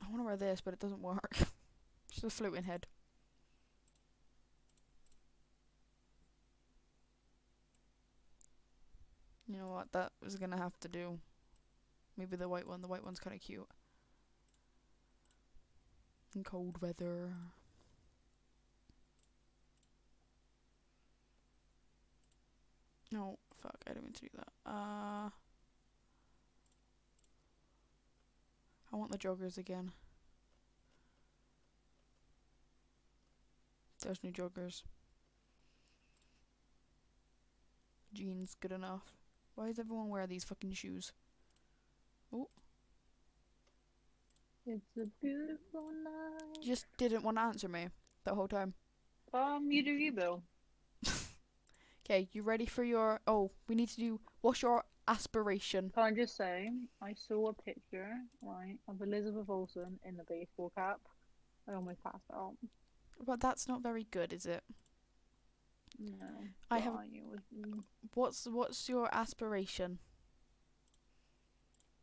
I want to wear this, but it doesn't work. Just a floating head. You know what? That was gonna have to do. Maybe the white one. The white one's kind of cute. In cold weather. No, fuck, I don't mean to do that. Uh I want the joggers again. There's new joggers. Jeans, good enough. Why does everyone wear these fucking shoes? Oh. It's a beautiful night. Just didn't want to answer me the whole time. Um, you do you, Bill. Okay, you ready for your? Oh, we need to do. What's your aspiration? Can I just say, I saw a picture, right, of Elizabeth Olsen in the baseball cap. I almost passed out. Well, that's not very good, is it? No. I have- but It was, What's what's your aspiration?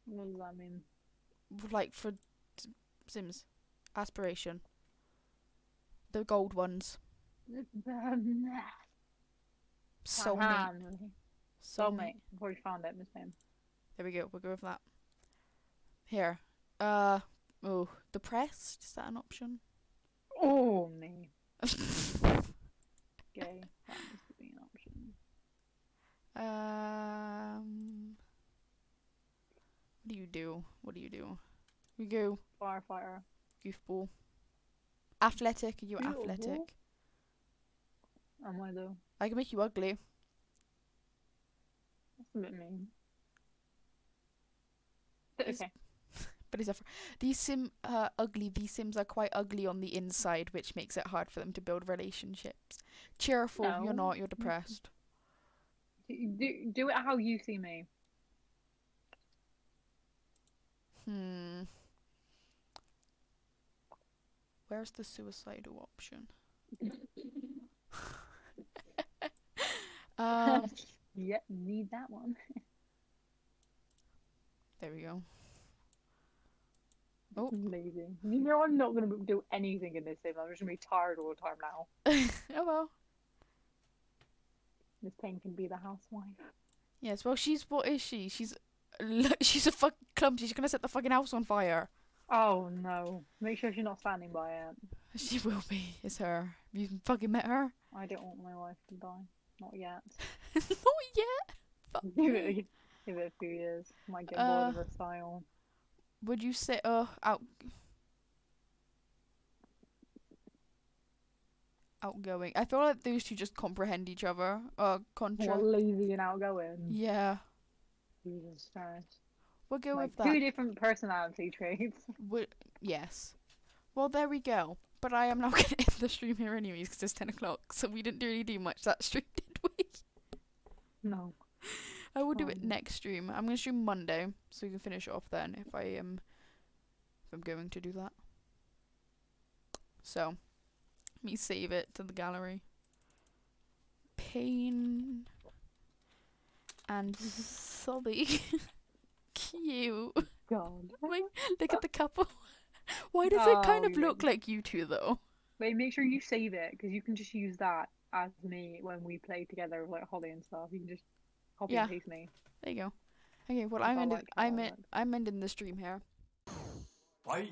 what does that mean? Like for Sims, aspiration. The gold ones. Soulmate. Soulmate. Soulmate. Soulmate. I've already found Miss Pam. There we go. We'll go with that. Here. Uh. Oh, depressed. Is that an option? Oh, me. Gay. That to be an option. um. What do you do? What do you do? We go Firefighter. goofball. Athletic. Are you Beautiful. athletic? Am I though? I can make you ugly. That's a bit mean. It's- okay. But it's a fr- these sim uh, ugly. These sims are quite ugly on the inside, which makes it hard for them to build relationships. Cheerful, you're not. You're depressed. Do, do, do it how you see me. Hmm. Where's the suicidal option? um, yep, need that one. there we go. Oh. Amazing. You know I'm not gonna do anything in this sim. I'm just gonna be tired all the time now. oh well. Miss Payne can be the housewife. Yes. Well, she's what is she? She's. She's a fucking clumsy. She's gonna set the fucking house on fire. Oh no. Make sure she's not standing by it. She will be. It's her. You fucking met her? I don't want my wife to die. Not yet. Not yet. Fuck Give it, give it a few years. Might get Uh, bored of her style. Would you say uh out outgoing? I feel like those two just comprehend each other. Uh, contra. What lazy and outgoing. Yeah, Jesus Christ. we'll go Like with that. two different personality traits. Would yes. Well, there we go. But I am now gonna end the stream here anyways because it's ten o'clock. So we didn't really do much that stream, did we? No. I will do it Um, next stream. I'm gonna stream Monday, so we can finish it off then if I am if I'm going to do that. So let me save it to the gallery. Payne and Sully. Cute. God. Like, look at the couple. Why does it kind of yeah. look like you two though? Wait, make sure you save it because you can just use that as me when we play together with like Holly and stuff. You can just copy Yeah. and paste me. There you go. Okay, well I'm I ending like I'm I en- look. I'm ending the stream here. Bye.